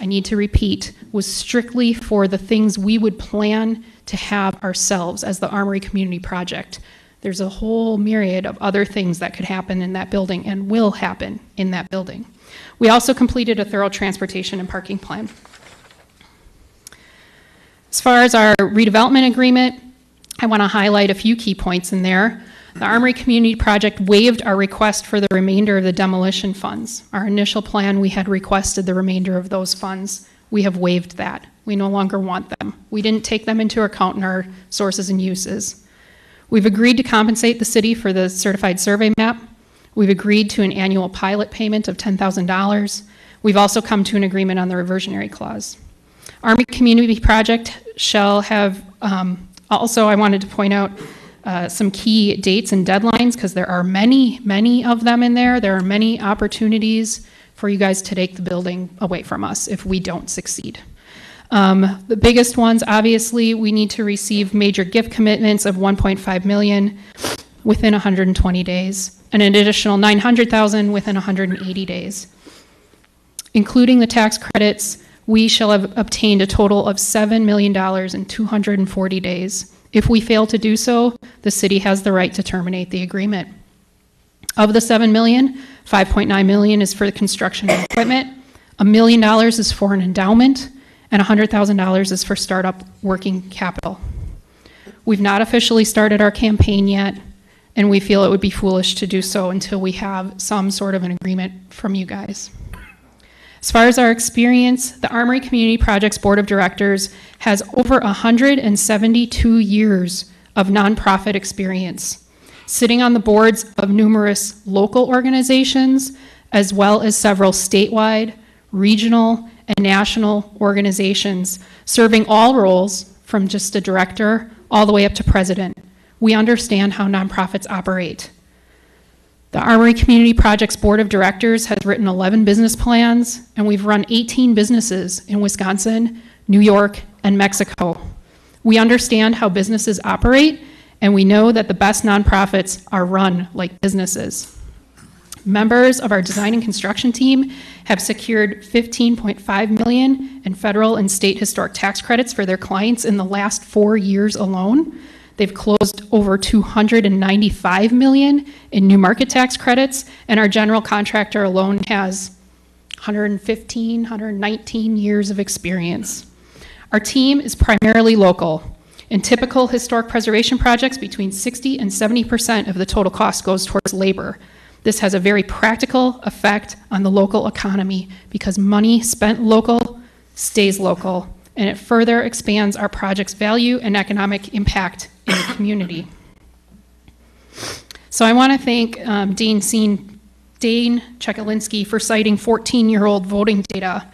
I need to repeat, was strictly for the things we would plan to have ourselves as the Armory Community Project. There's a whole myriad of other things that could happen in that building and will happen in that building. We also completed a thorough transportation and parking plan. As far as our redevelopment agreement, I want to highlight a few key points in there. The Armory Community Project waived our request for the remainder of the demolition funds. Our initial plan, we had requested the remainder of those funds. We have waived that. We no longer want them. We didn't take them into account in our sources and uses. We've agreed to compensate the city for the certified survey map. We've agreed to an annual pilot payment of $10,000. We've also come to an agreement on the reversionary clause. Army Community Project shall have um, also, I wanted to point out uh, some key dates and deadlines because there are many, many of them in there. There are many opportunities for you guys to take the building away from us if we don't succeed. Um, the biggest ones, obviously, we need to receive major gift commitments of 1.5 million within 120 days, and an additional 900,000 within 180 days. Including the tax credits, we shall have obtained a total of $7 million in 240 days. If we fail to do so, the city has the right to terminate the agreement. Of the 7 million, 5.9 million is for the construction of equipment, a million dollars is for an endowment, and $100,000 is for startup working capital. We've not officially started our campaign yet, and we feel it would be foolish to do so until we have some sort of an agreement from you guys. As far as our experience, the Armory Community Projects Board of Directors has over 172 years of nonprofit experience, sitting on the boards of numerous local organizations, as well as several statewide, regional, and national organizations, serving all roles from just a director all the way up to president. We understand how nonprofits operate. The Armory Community Projects Board of Directors has written 11 business plans, and we've run 18 businesses in Wisconsin, New York, and Mexico. We understand how businesses operate, and we know that the best nonprofits are run like businesses. Members of our design and construction team have secured 15.5 million in federal and state historic tax credits for their clients in the last four years alone. They've closed over 295 million in new market tax credits, and our general contractor alone has 115, 119 years of experience. Our team is primarily local. In typical historic preservation projects, between 60 and 70% of the total cost goes towards labor. This has a very practical effect on the local economy because money spent local stays local, and it further expands our project's value and economic impact in the community. So I want to thank um, Dane Seen, Dane Checolinski for citing 14-year-old voting data,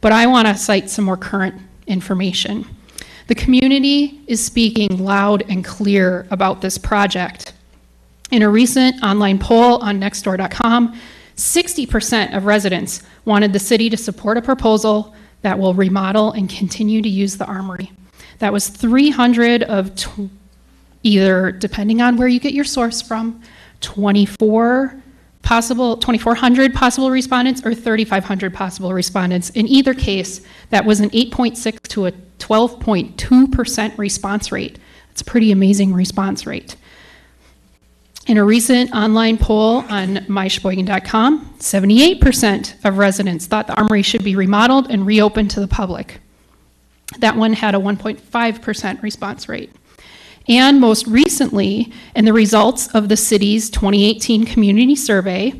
but I want to cite some more current information. The community is speaking loud and clear about this project. In a recent online poll on nextdoor.com, 60% of residents wanted the city to support a proposal that will remodel and continue to use the armory. That was 300 of either, depending on where you get your source from, 24 possible, 2,400 possible respondents or 3,500 possible respondents. In either case, that was an 8.6 to a 12.2% response rate. It's a pretty amazing response rate. In a recent online poll on mysheboygan.com, 78% of residents thought the armory should be remodeled and reopened to the public. That one had a 1.5% response rate. And most recently, in the results of the city's 2018 community survey,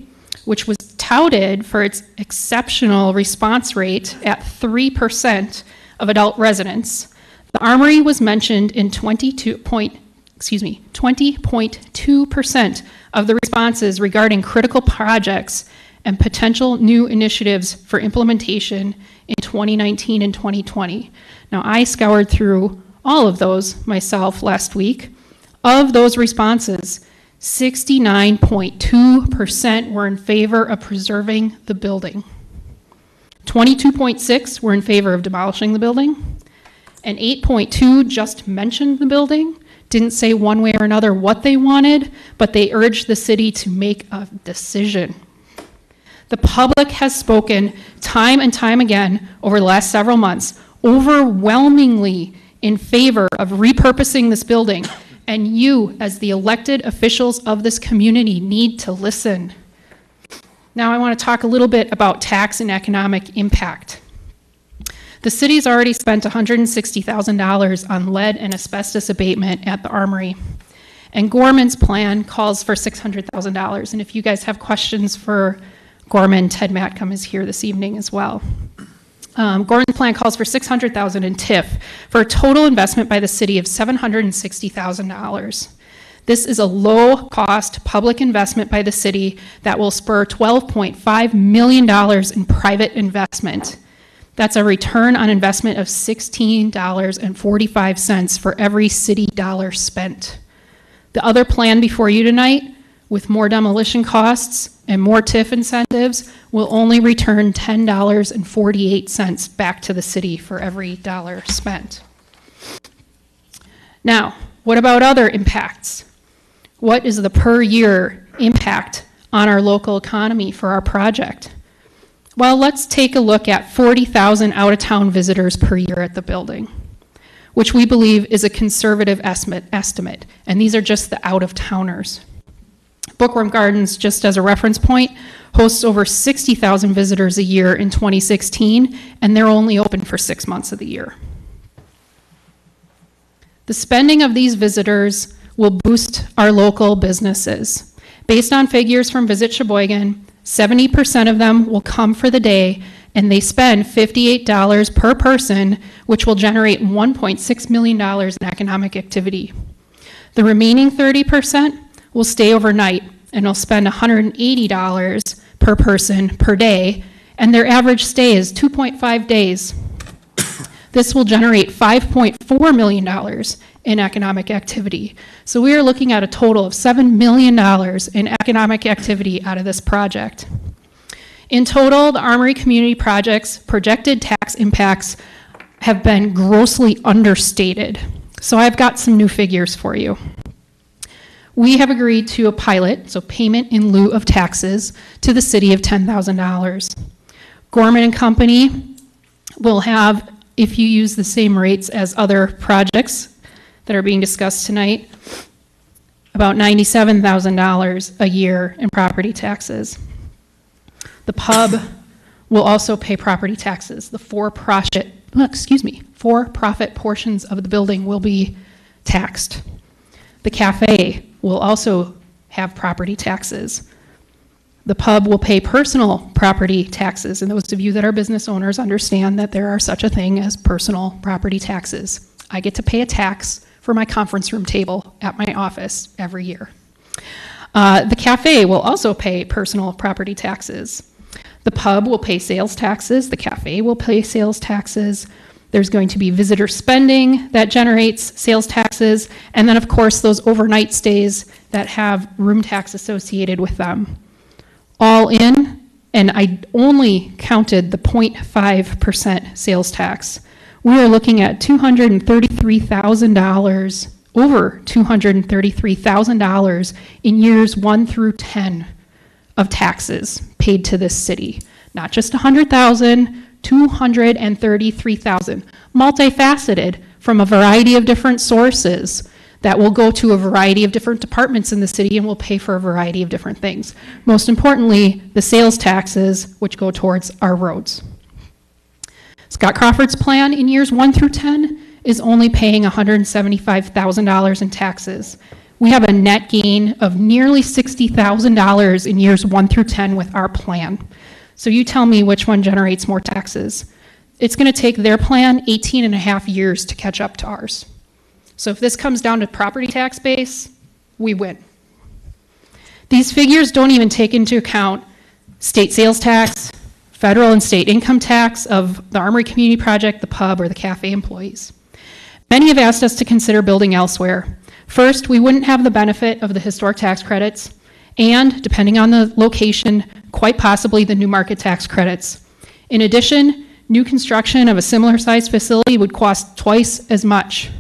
which was touted for its exceptional response rate at 3% of adult residents, the armory was mentioned in 22 point, excuse me, 20.2% of the responses regarding critical projects and potential new initiatives for implementation in 2019 and 2020. Now, I scoured through all of those myself last week. Of those responses, 69.2% were in favor of preserving the building. 22.6 were in favor of demolishing the building, and 8.2 just mentioned the building, didn't say one way or another what they wanted, but they urged the city to make a decision. The public has spoken time and time again over the last several months, overwhelmingly in favor of repurposing this building, and you, as the elected officials of this community, need to listen. Now, I want to talk a little bit about tax and economic impact. The city's already spent $160,000 on lead and asbestos abatement at the Armory. And Gorman's plan calls for $600,000. And if you guys have questions for Gorman, Ted Matkom is here this evening as well. Um, Gorman's plan calls for 600,000 in TIF for a total investment by the city of $760,000. This is a low-cost public investment by the city that will spur $12.5 million in private investment. That's a return on investment of $16.45 for every city dollar spent. The other plan before you tonight, with more demolition costs and more TIF incentives, will only return $10.48 back to the city for every dollar spent. Now, what about other impacts? What is the per year impact on our local economy for our project? Well, let's take a look at 40,000 out of town visitors per year at the building, which we believe is a conservative estimate, estimate. And these are just the out of towners. Bookworm Gardens, just as a reference point, hosts over 60,000 visitors a year in 2016, and they're only open for six months of the year. The spending of these visitors will boost our local businesses. Based on figures from Visit Sheboygan, 70% of them will come for the day, and they spend $58 per person, which will generate $1.6 million in economic activity. The remaining 30% will stay overnight and will spend $180 per person per day, and their average stay is 2.5 days. This will generate $5.4 million in economic activity. So we are looking at a total of $7 million in economic activity out of this project. In total, the Armory Community Project's projected tax impacts have been grossly understated. So I've got some new figures for you. We have agreed to a pilot, so payment in lieu of taxes, to the city of $10,000. Gorman and Company will have, if you use the same rates as other projects that are being discussed tonight, about $97,000 a year in property taxes. The pub will also pay property taxes. The for-profit, excuse me, for-profit portions of the building will be taxed. The cafe will also have property taxes. The pub will pay personal property taxes, and those of you that are business owners understand that there are such a thing as personal property taxes. I get to pay a tax for my conference room table at my office every year. Uh, the cafe will also pay personal property taxes. The pub will pay sales taxes, the cafe will pay sales taxes. There's going to be visitor spending that generates sales taxes, and then, of course, those overnight stays that have room tax associated with them. All in, and I only counted the 0.5% sales tax. We are looking at $233,000, over $233,000 in years one through 10 of taxes paid to this city. Not just 100,000, 233,000. Multifaceted from a variety of different sources that will go to a variety of different departments in the city and will pay for a variety of different things. Most importantly, the sales taxes, which go towards our roads. Scott Crawford's plan in years one through 10 is only paying $175,000 in taxes. We have a net gain of nearly $60,000 in years one through 10 with our plan. So you tell me which one generates more taxes. It's going to take their plan 18 and a half years to catch up to ours. So if this comes down to property tax base, we win. These figures don't even take into account state sales tax, federal and state income tax of the Armory Community Project, the pub, or the cafe employees. Many have asked us to consider building elsewhere. First, we wouldn't have the benefit of the historic tax credits, and depending on the location, quite possibly the new market tax credits. In addition, new construction of a similar sized facility would cost twice as much.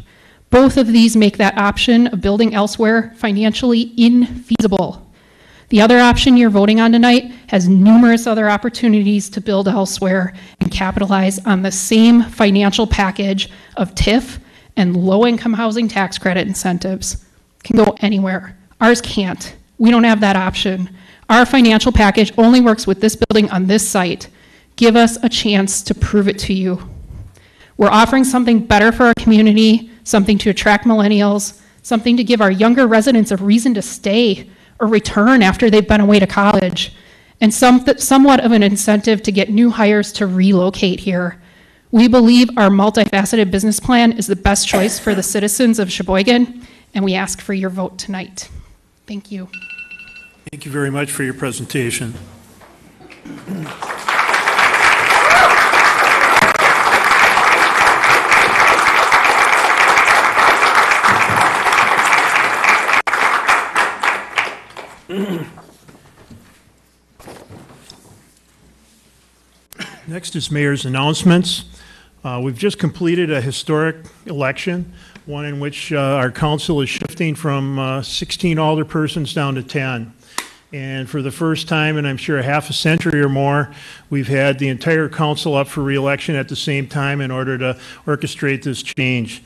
Both of these make that option of building elsewhere financially infeasible. The other option you're voting on tonight has numerous other opportunities to build elsewhere and capitalize on the same financial package of TIF and low income housing tax credit incentives. Can go anywhere. Ours can't. We don't have that option. Our financial package only works with this building on this site. Give us a chance to prove it to you. We're offering something better for our community, something to attract millennials, something to give our younger residents a reason to stay or return after they've been away to college, and some, somewhat of an incentive to get new hires to relocate here. We believe our multifaceted business plan is the best choice for the citizens of Sheboygan, and we ask for your vote tonight. Thank you. Thank you very much for your presentation. Next is mayor's announcements. Uh, We've just completed a historic election, one in which uh, our council is shifting from uh, 16 alderpersons down to 10. And for the first time, in I'm sure half a century or more, we've had the entire council up for reelection at the same time in order to orchestrate this change.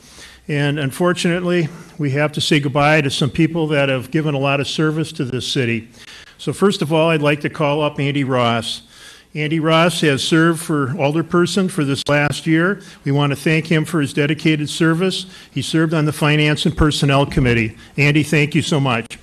And unfortunately, we have to say goodbye to some people that have given a lot of service to this city. So first of all, I'd like to call up Andy Ross. Andy Ross has served for alderperson for this last year. We want to thank him for his dedicated service. He served on the Finance and Personnel Committee. Andy, thank you so much.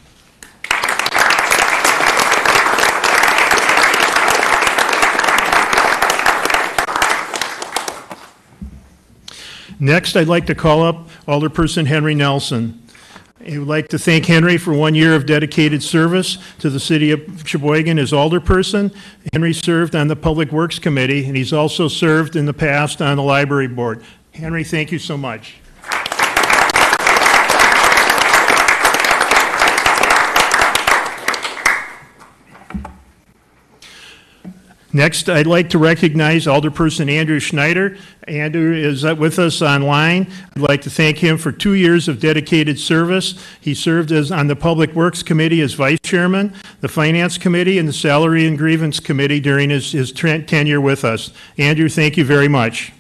Next, I'd like to call up Alderperson Henry Nelson. I would like to thank Henry for one year of dedicated service to the city of Sheboygan as alderperson. Henry served on the Public Works Committee, and he's also served in the past on the Library Board. Henry, thank you so much. Next, I'd like to recognize Alderperson Andrew Schneider. Andrew is uh, with us online. I'd like to thank him for two years of dedicated service. He served as on the Public Works Committee as Vice Chairman, the Finance Committee, and the Salary and Grievance Committee during his his ten- tenure with us. Andrew, thank you very much.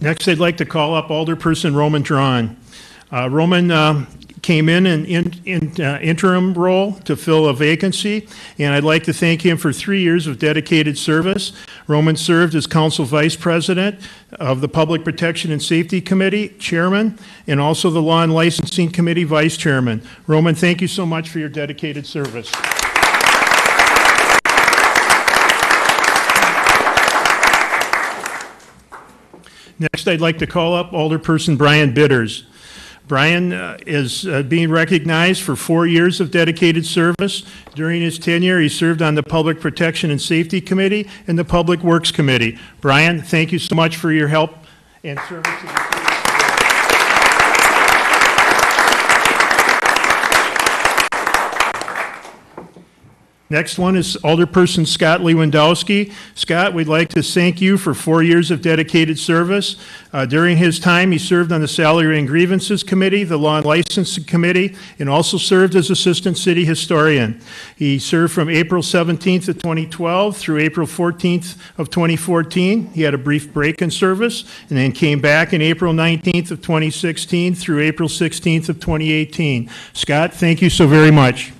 Next, I'd like to call up Alderperson Roman Drawn. Uh, Roman um, came in an in, in uh, interim role to fill a vacancy, and I'd like to thank him for three years of dedicated service. Roman served as council vice president of the Public Protection and Safety Committee chairman, and also the Law and Licensing Committee vice chairman. Roman, thank you so much for your dedicated service. Next, I'd like to call up Alderperson Brian Bitters. Brian uh, is uh, being recognized for four years of dedicated service. During his tenure, he served on the Public Protection and Safety Committee and the Public Works Committee. Brian, thank you so much for your help and service to the city. Next one is Alderperson Scott Lewandowski. Scott, we'd like to thank you for four years of dedicated service. Uh, During his time, he served on the Salary and Grievances Committee, the Law and Licensing Committee, and also served as Assistant City Historian. He served from April 17th of 2012 through April 14th of 2014. He had a brief break in service and then came back in April 19th of 2016 through April 16th of 2018. Scott, thank you so very much.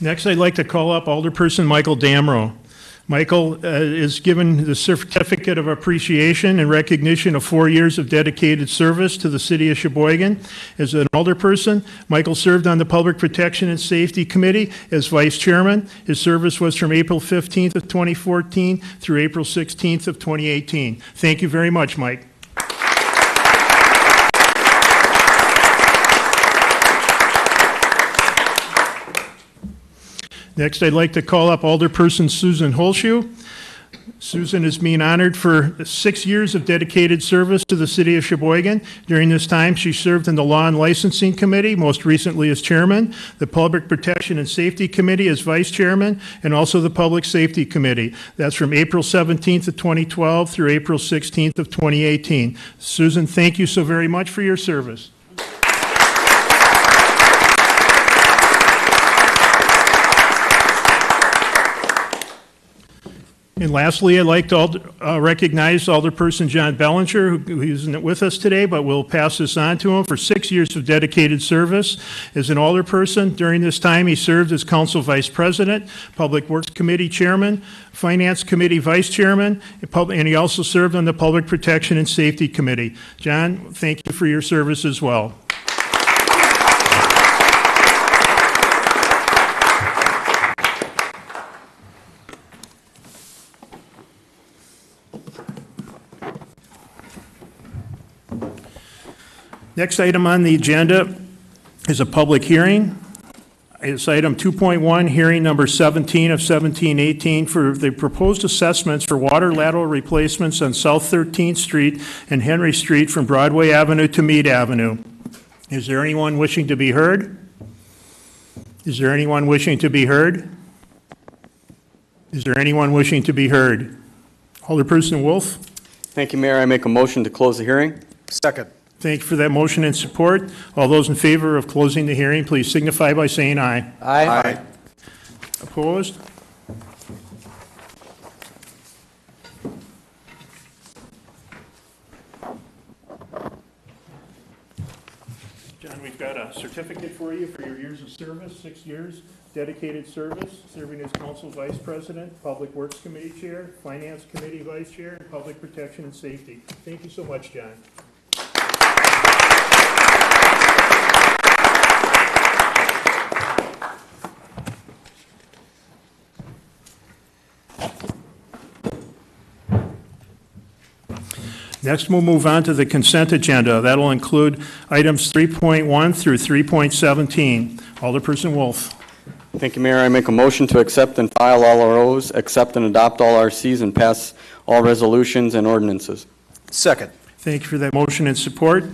Next, I'd like to call up Alderperson Michael Damro. Michael uh, is given the certificate of appreciation and recognition of four years of dedicated service to the city of Sheboygan. As an alderperson, Michael served on the Public Protection and Safety Committee as vice chairman. His service was from April 15th of 2014 through April 16th of 2018. Thank you very much, Mike. Next, I'd like to call up Alderperson Susan Holshu. Susan is being honored for six years of dedicated service to the city of Sheboygan. During this time, she served in the Law and Licensing Committee, most recently as chairman, the Public Protection and Safety Committee as vice chairman, and also the Public Safety Committee. That's from April 17th of 2012 through April 16th of 2018. Susan, thank you so very much for your service. And lastly, I'd like to uh, recognize Alderperson John Bellinger, who isn't with us today, but we'll pass this on to him for six years of dedicated service as an alderperson. During this time, he served as council vice president, Public Works Committee chairman, Finance Committee vice chairman, and he also served on the Public Protection and Safety Committee. John, thank you for your service as well. Next item on the agenda is a public hearing. It's item 2.1, hearing number 17 of 1718 for the proposed assessments for water lateral replacements on South 13th Street and Henry Street from Broadway Avenue to Mead Avenue. Is there anyone wishing to be heard? Is there anyone wishing to be heard? Is there anyone wishing to be heard? Alderperson Wolf? Thank you, Mayor. I make a motion to close the hearing. Second. Thank you for that motion and support. All those in favor of closing the hearing, please signify by saying aye. Aye. Opposed? John, we've got a certificate for you for your years of service, six years, dedicated service, serving as council vice president, public works committee chair, finance committee vice chair, and public protection and safety. Thank you so much, John. Next, we'll move on to the consent agenda. That'll include items 3.1 through 3.17. Alderperson Wolf. Thank you, Mayor. I make a motion to accept and file all ROs, accept and adopt all RCs, and pass all resolutions and ordinances. Second. Thank you for that motion and support.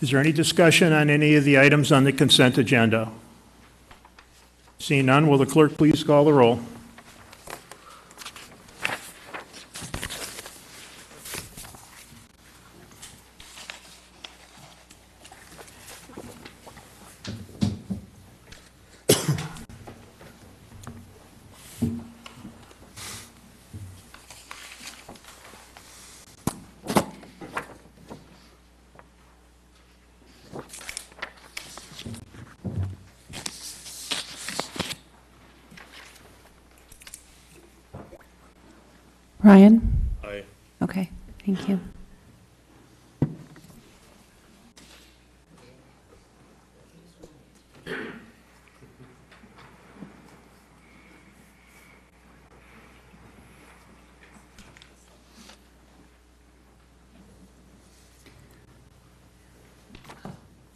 Is there any discussion on any of the items on the consent agenda? Seeing none, will the clerk please call the roll? Ryan? Aye. Okay, thank you.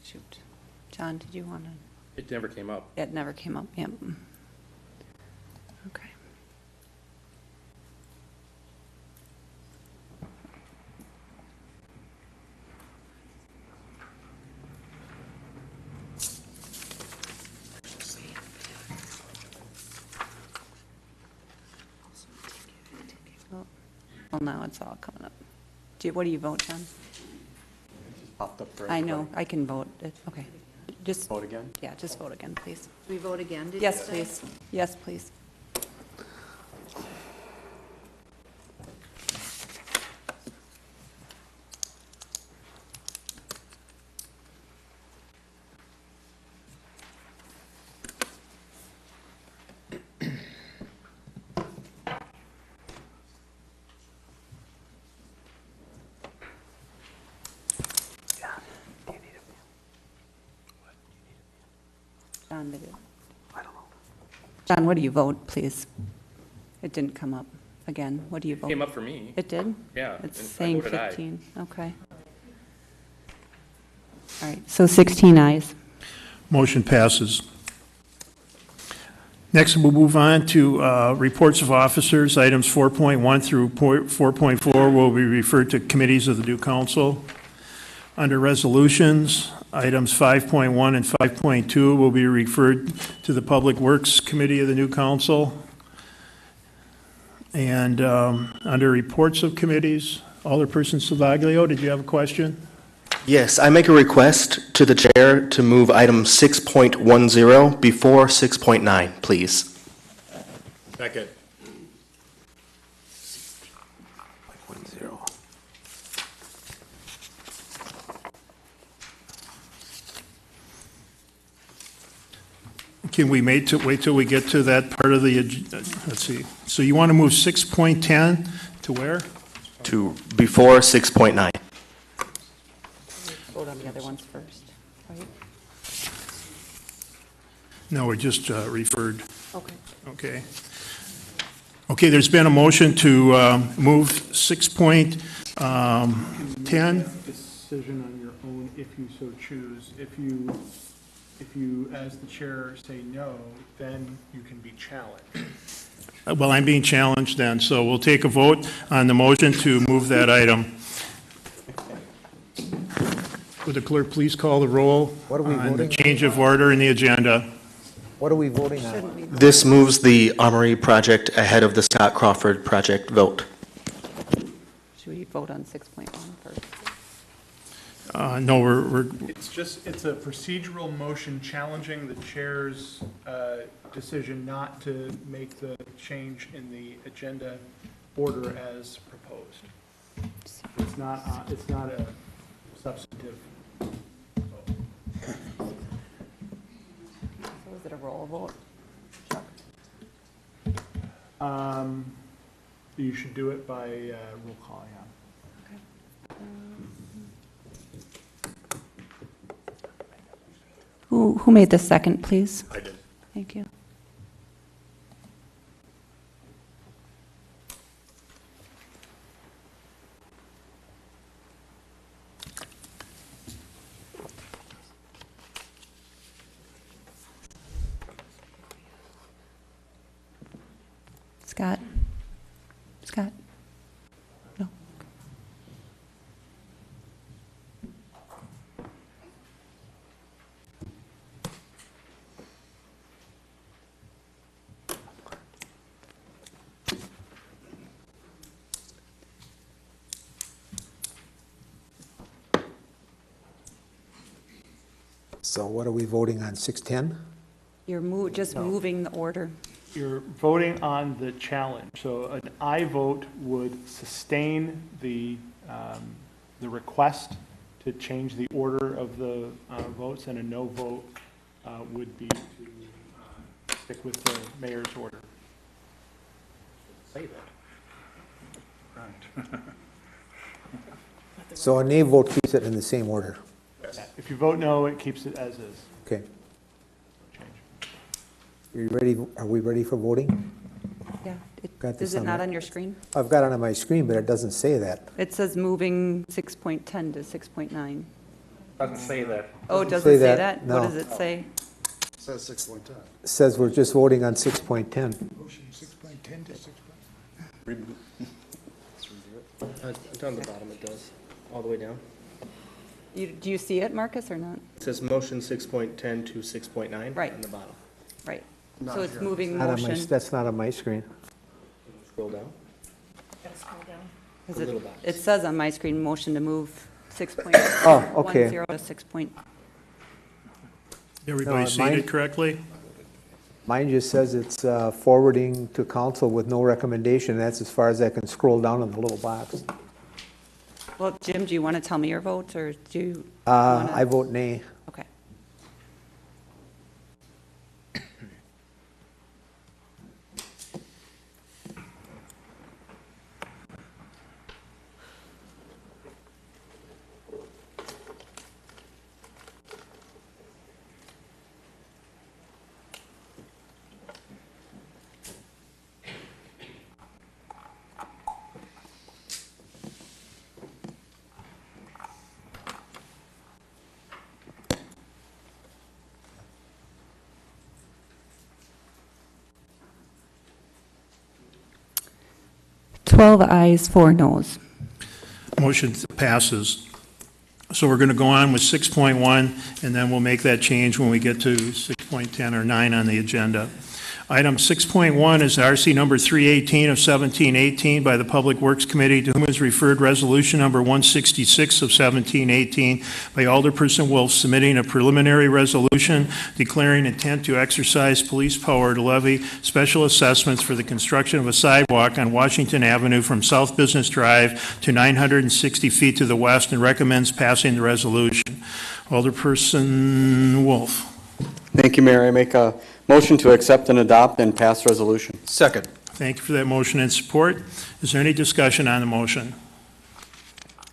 Shoot. John, did you want to? It never came up. It never came up, yep. Okay. Well, now it's all coming up. Do you, what do you vote, John? Popped up for I know, everybody. I can vote, it- okay. Just. Vote again? Yeah, just vote again, please. We vote again, did you Yes, say? please. Yes, please. John, did you? John, what do you vote, please? It didn't come up again. What do you vote? Came up for me. It did? Yeah, It's and I saying voted aye. 15, okay. All right, so 16 ayes. Motion passes. Next, we'll move on to uh, reports of officers. Items 4.1 through 4.4 will be referred to committees of the new council. Under resolutions, items 5.1 and 5.2 will be referred to the Public Works Committee of the new council. And um, under reports of committees, Alderperson Savaglio, did you have a question? Yes, I make a request to the chair to move item 6.10 before 6.9, please. Second. Can we wait till, wait till we get to that part of the, ag- let's see. So you want to move 6.10 to where? To before 6.9. Vote on the other ones first, right? No, we just uh, referred. Okay. Okay. Okay, there's been a motion to um, move 6.10. Decision on your own if you so choose. If you, if you, as the chair, say no, then you can be challenged. Uh, Well, I'm being challenged then, so we'll take a vote on the motion to move that item. Would the clerk please call the roll What are we on the voting on? change of order in the agenda? What are we voting on? This moves the Armory project ahead of the Scott Crawford project vote. Should we vote on 6.1 first? Uh, No, we're, we're, It's just, it's a procedural motion challenging the chair's uh, decision not to make the change in the agenda order as proposed. It's not, uh, it's not a substantive vote. So is it a roll vote? Um, You should do it by uh, roll call, yeah. Who, who made the second, please? I did. Thank you. Scott? Scott? No. So what are we voting on, 610? You're mo, just moving the order. You're voting on the challenge. So an aye vote would sustain the, um, the request to change the order of the uh, votes, and a no vote uh, would be to uh, stick with the mayor's order. Say that. Right. So a nay vote keeps it in the same order. If you vote no, it keeps it as is. Okay. Are you ready, are we ready for voting? Yeah. it- Got this Is it on not the- on your screen? I've got it on my screen, but it doesn't say that. It says moving 6.10 to 6.9. Doesn't say that. Oh, it doesn't say say that, that? What no. does it say? Says six point ten. It says we're just voting on 6.10. Motion six point ten to six Uh, Down the bottom it does, all the way down. You, do you see it, Marcus, or not? It says motion 6.10 to 6.9. Right. On the bottom. Right. Not So it's here. moving Not on my, motion. that's not on my screen. Scroll down. Is the it- little box. It says on my screen, motion to move 6.10 Oh, okay. to 6 point. Everybody No, mine- seated correctly? Mine just says it's uh, forwarding to council with no recommendation. That's as far as I can scroll down in the little box. Well, Jim, do you want to tell me your vote, or do you? Uh, wanna- I vote nay. Okay. Twelve ayes, four noes. Motion passes. So we're going to go on with 6.1, and then we'll make that change when we get to 6.10 or 9 on the agenda. Item 6.1 is RC number 318 of 1718 by the Public Works Committee, to whom is referred Resolution Number 166 of 1718 by Alderperson Wolf submitting a preliminary resolution declaring intent to exercise police power to levy special assessments for the construction of a sidewalk on Washington Avenue from South Business Drive to 960 feet to the west and recommends passing the resolution. Alderperson Wolf. Thank you, Mayor. I make a motion to accept and adopt and pass resolution. Second. Thank you for that motion and support. Is there any discussion on the motion?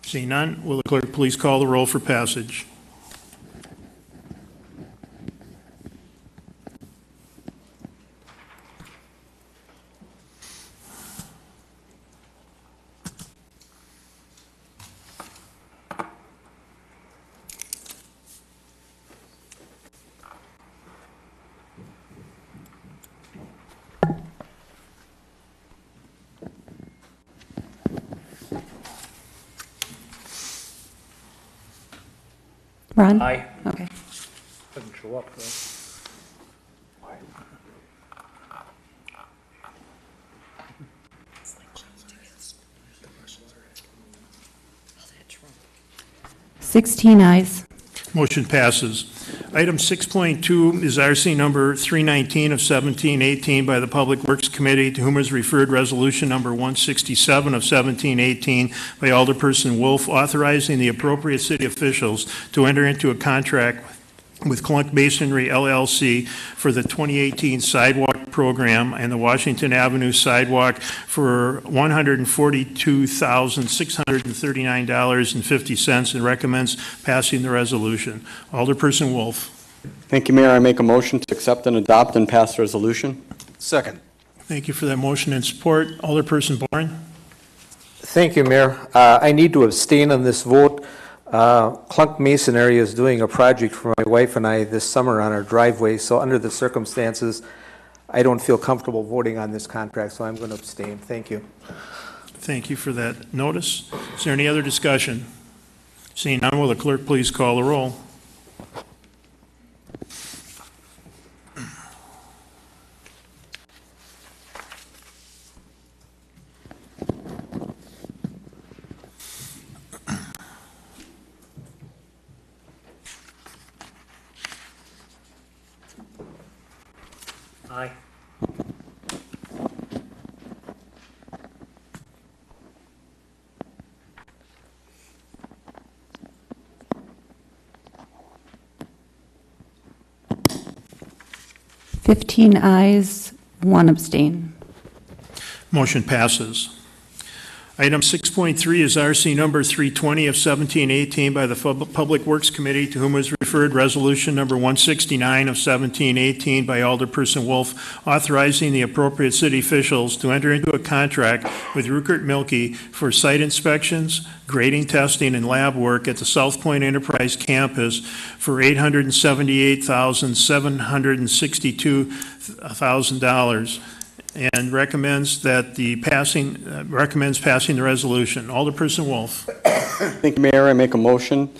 Seeing none, will the clerk please call the roll for passage? Ron? Aye. Okay. Doesn't show up, though. Sixteen ayes. Motion passes. Item 6.2 is RC number 319 of 1718 by the Public Works Committee, to whom is referred Resolution Number 167 of 1718 by Alderperson Wolf, authorizing the appropriate city officials to enter into a contract with Clunk Masonry LLC for the 2018 sidewalk program and the Washington Avenue sidewalk for $142,639.50 and recommends passing the resolution. Alderperson Wolf. Thank you, Mayor. I make a motion to accept and adopt and pass the resolution. Second. Thank you for that motion and support. Alderperson Bourne. Thank you, Mayor. Uh, I need to abstain on this vote. Uh, Clunk Masonry is doing a project for my wife and I this summer on our driveway, so under the circumstances, I don't feel comfortable voting on this contract, so I'm going to abstain. Thank you. Thank you for that notice. Is there any other discussion? Seeing none, will the clerk please call the roll? 15 ayes, one abstain. Motion passes. Item 6.3 is RC number 320 of 1718 by the Public Works Committee, to whom was referred Resolution number 169 of 1718 by Alderperson Wolf, authorizing the appropriate city officials to enter into a contract with Ruekert Mielke for site inspections, grading, testing, and lab work at the South Point Enterprise Campus for $878,762,000 and recommends that the passing, uh, recommends passing the resolution. Alderperson Wolf. Thank you, Mayor. I make a motion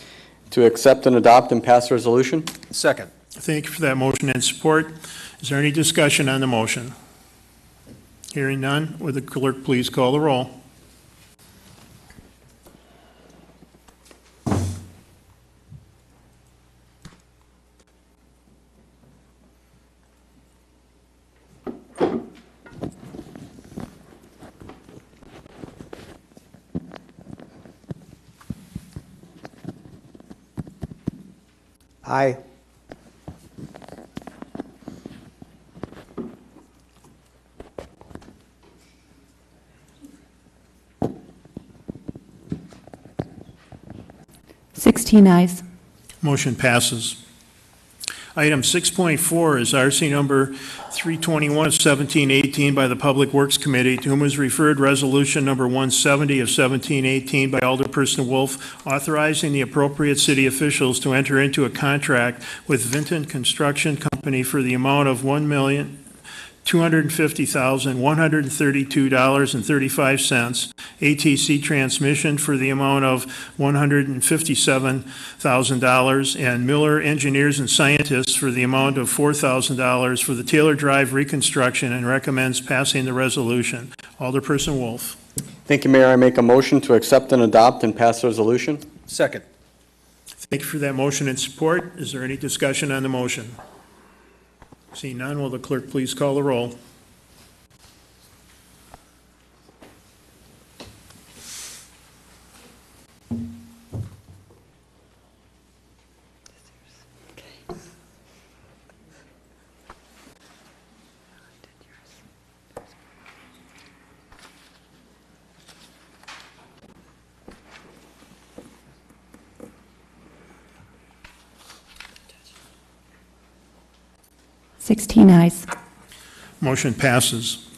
to accept and adopt and pass the resolution. Second. Thank you for that motion and support. Is there any discussion on the motion? Hearing none, would the clerk please call the roll? Aye. Sixteen ayes. Motion passes. Item 6.4 is RC number 321 of 1718 by the Public Works Committee, to whom was referred Resolution number 170 of 1718 by Alderperson Wolf, authorizing the appropriate city officials to enter into a contract with Vinton Construction Company for the amount of $1,250,132.35, ATC transmission for the amount of $157,000, and Miller Engineers and Scientists for the amount of $4,000 for the Taylor Drive reconstruction and recommends passing the resolution. Alderperson Wolf. Thank you, Mayor. I make a motion to accept and adopt and pass the resolution. Second. Thank you for that motion and support. Is there any discussion on the motion? Seeing none, will the clerk please call the roll? Sixteen ayes. Motion passes.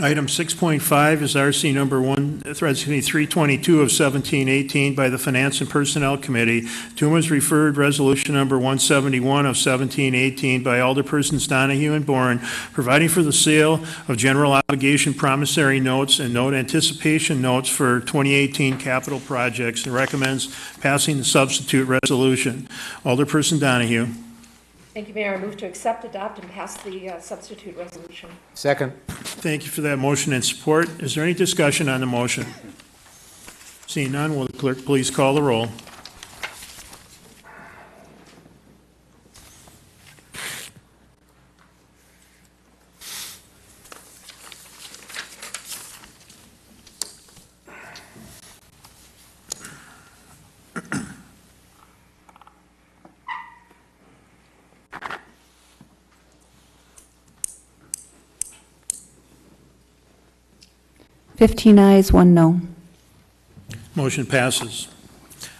Item 6.5 is RC number 1, uh, 322 of 1718 by the Finance and Personnel Committee, was referred Resolution number 171 of 1718 by Alderpersons Donahue and Bourne, providing for the sale of general obligation promissory notes and note anticipation notes for 2018 capital projects, and recommends passing the substitute resolution. Alderperson Donahue. Thank you, Mayor. I move to accept, adopt, and pass the uh, substitute resolution. Second. Thank you for that motion and support. Is there any discussion on the motion? Seeing none, will the clerk please call the roll? Fifteen ayes, one no. Motion passes.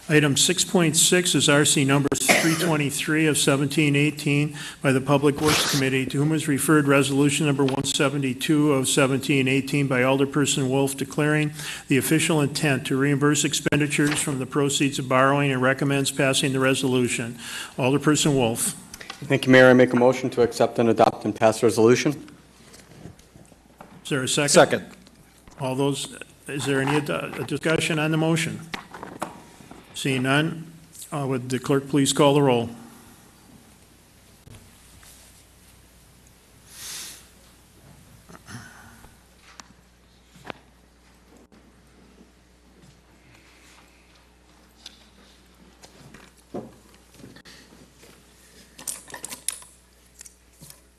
Item 6.6 is RC number 323 of 1718 by the Public Works Committee, to whom is referred Resolution number 172 of 1718 by Alderperson Wolf declaring the official intent to reimburse expenditures from the proceeds of borrowing and recommends passing the resolution. Alderperson Wolf. Thank you, Mayor. I make a motion to accept and adopt adopt and pass resolution. Is there a second? Second. All those, is there any ad- discussion on the motion? Seeing none, uh, would the clerk please call the roll?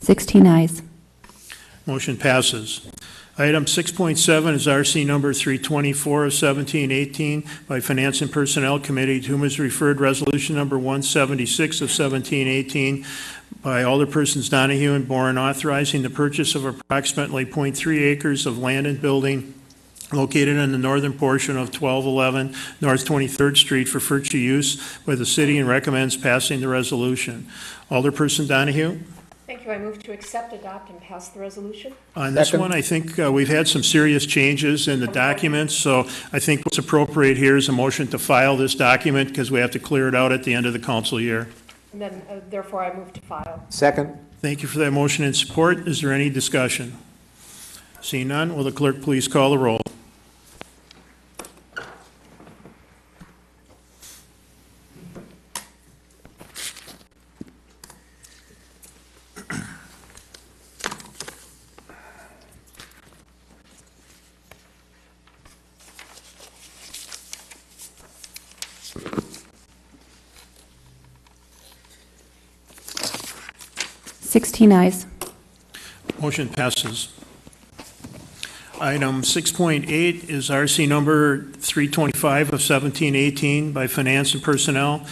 Sixteen ayes. Motion passes. Item 6.7 is RC number 324 of 1718 by Finance and Personnel Committee, to whom is referred Resolution number 176 of 1718 by Alderpersons Donahue and Boren authorizing the purchase of approximately .3 acres of land and building located in the northern portion of 1211 North 23rd Street for future use by the city and recommends passing the resolution. Alderperson Donahue? Thank you. I move to accept, adopt, and pass the resolution. On this one, I think uh, we've had some serious changes in the documents, so I think what's appropriate here is a motion to file this document because we have to clear it out at the end of the council year. And then, uh, therefore, I move to file. Second. Thank you for that motion and support. Is there any discussion? Seeing none, will the clerk please call the roll? Sixteen ayes. Motion passes. Item 6.8 is RC number 325 of 1718 by Finance and Personnel.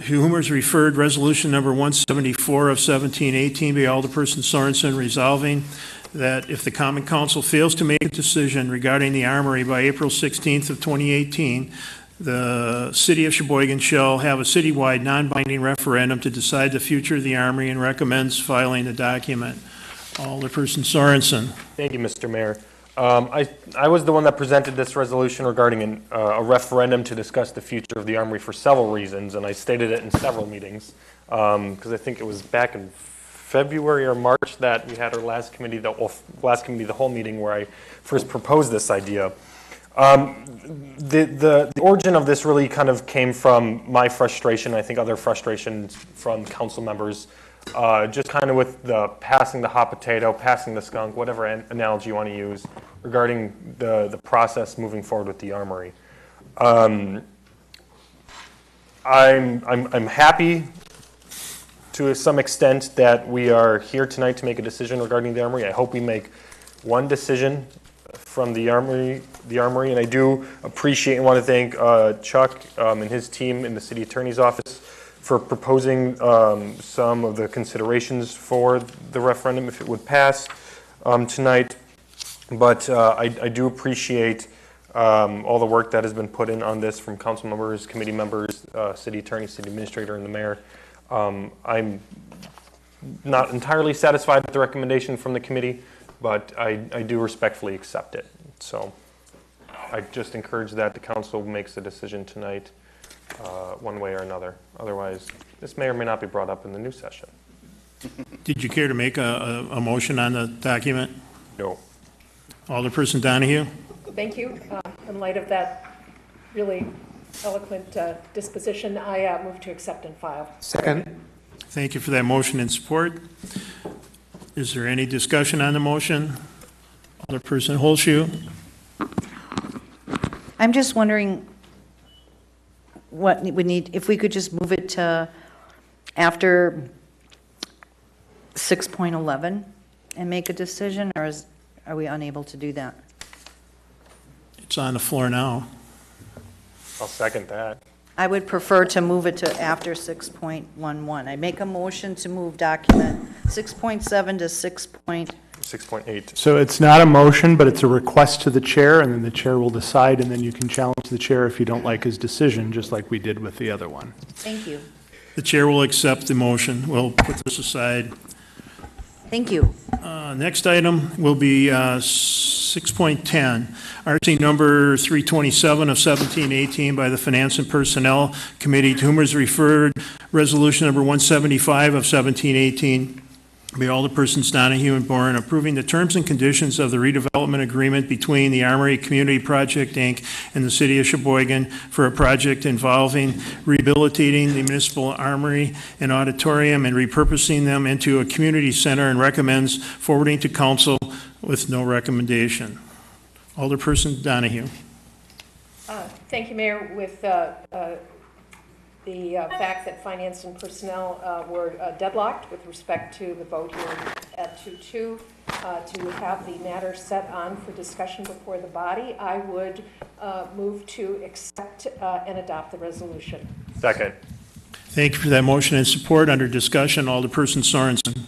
Is referred Resolution number 174 of 1718 by Alderperson Sorensen resolving that if the Common Council fails to make a decision regarding the Armory by April 16th of 2018, the City of Sheboygan shall have a citywide non-binding referendum to decide the future of the Armory and recommends filing the document. Alderperson Sorensen. Thank you, Mr. Mayor. Um, I, I was the one that presented this resolution regarding an, uh, a referendum to discuss the future of the Armory for several reasons, and I stated it in several meetings, because I think it was back in February or March that we had our last committee, the, last committee, the whole meeting where I first proposed this idea. Um, the, the, the origin of this really kind of came from my frustration, I think other frustrations from council members, uh, just kind of with the passing the hot potato, passing the skunk, whatever an- analogy you want to use, regarding the, the process moving forward with the armory. Um, I'm, I'm, I'm happy to some extent that we are here tonight to make a decision regarding the armory. I hope we make one decision from the armory, the armory, and I do appreciate and want to thank uh, Chuck um, and his team in the city attorney's office for proposing um, some of the considerations for the referendum if it would pass um, tonight. But uh, I, I do appreciate um, all the work that has been put in on this from council members, committee members, uh, city attorney, city administrator, and the mayor. Um, I'm not entirely satisfied with the recommendation from the committee, but I, I do respectfully accept it. So I just encourage that the council makes a decision tonight, uh, one way or another. Otherwise, this may or may not be brought up in the new session. Did you care to make a, a, a motion on the document? No. Alderperson Donahue? Thank you. Uh, In light of that really eloquent uh, disposition, I uh, move to accept and file. Second. Thank you for that motion and support. Is there any discussion on the motion? Alderperson Holshu? I'm just wondering what we need, if we could just move it to after 6.11 and make a decision, or is, are we unable to do that? It's on the floor now. I'll second that. I would prefer to move it to after 6.11. I make a motion to move document 6.7 to 6. point- 6.8. So it's not a motion, but it's a request to the chair, and then the chair will decide, and then you can challenge the chair if you don't like his decision, just like we did with the other one. Thank you. The chair will accept the motion. We'll put this aside. Thank you. Uh, Next item will be uh, 6.10, RC number 327 of 1718 by the Finance and Personnel Committee, whom referred Resolution number 175 of 1718 by Alderpersons Donahue and Boren, approving the terms and conditions of the redevelopment agreement between the Armory Community Project, Inc. and the City of Sheboygan for a project involving rehabilitating the municipal armory and auditorium and repurposing them into a community center and recommends forwarding to council with no recommendation. Alderperson Donahue. Uh, Thank you, Mayor. With uh, uh, the uh, fact that Finance and Personnel uh, were uh, deadlocked with respect to the vote here at 2-2, uh, to have the matter set on for discussion before the body, I would uh, move to accept uh, and adopt the resolution. Second. Thank you for that motion and support. Under discussion, Alderperson Sorensen.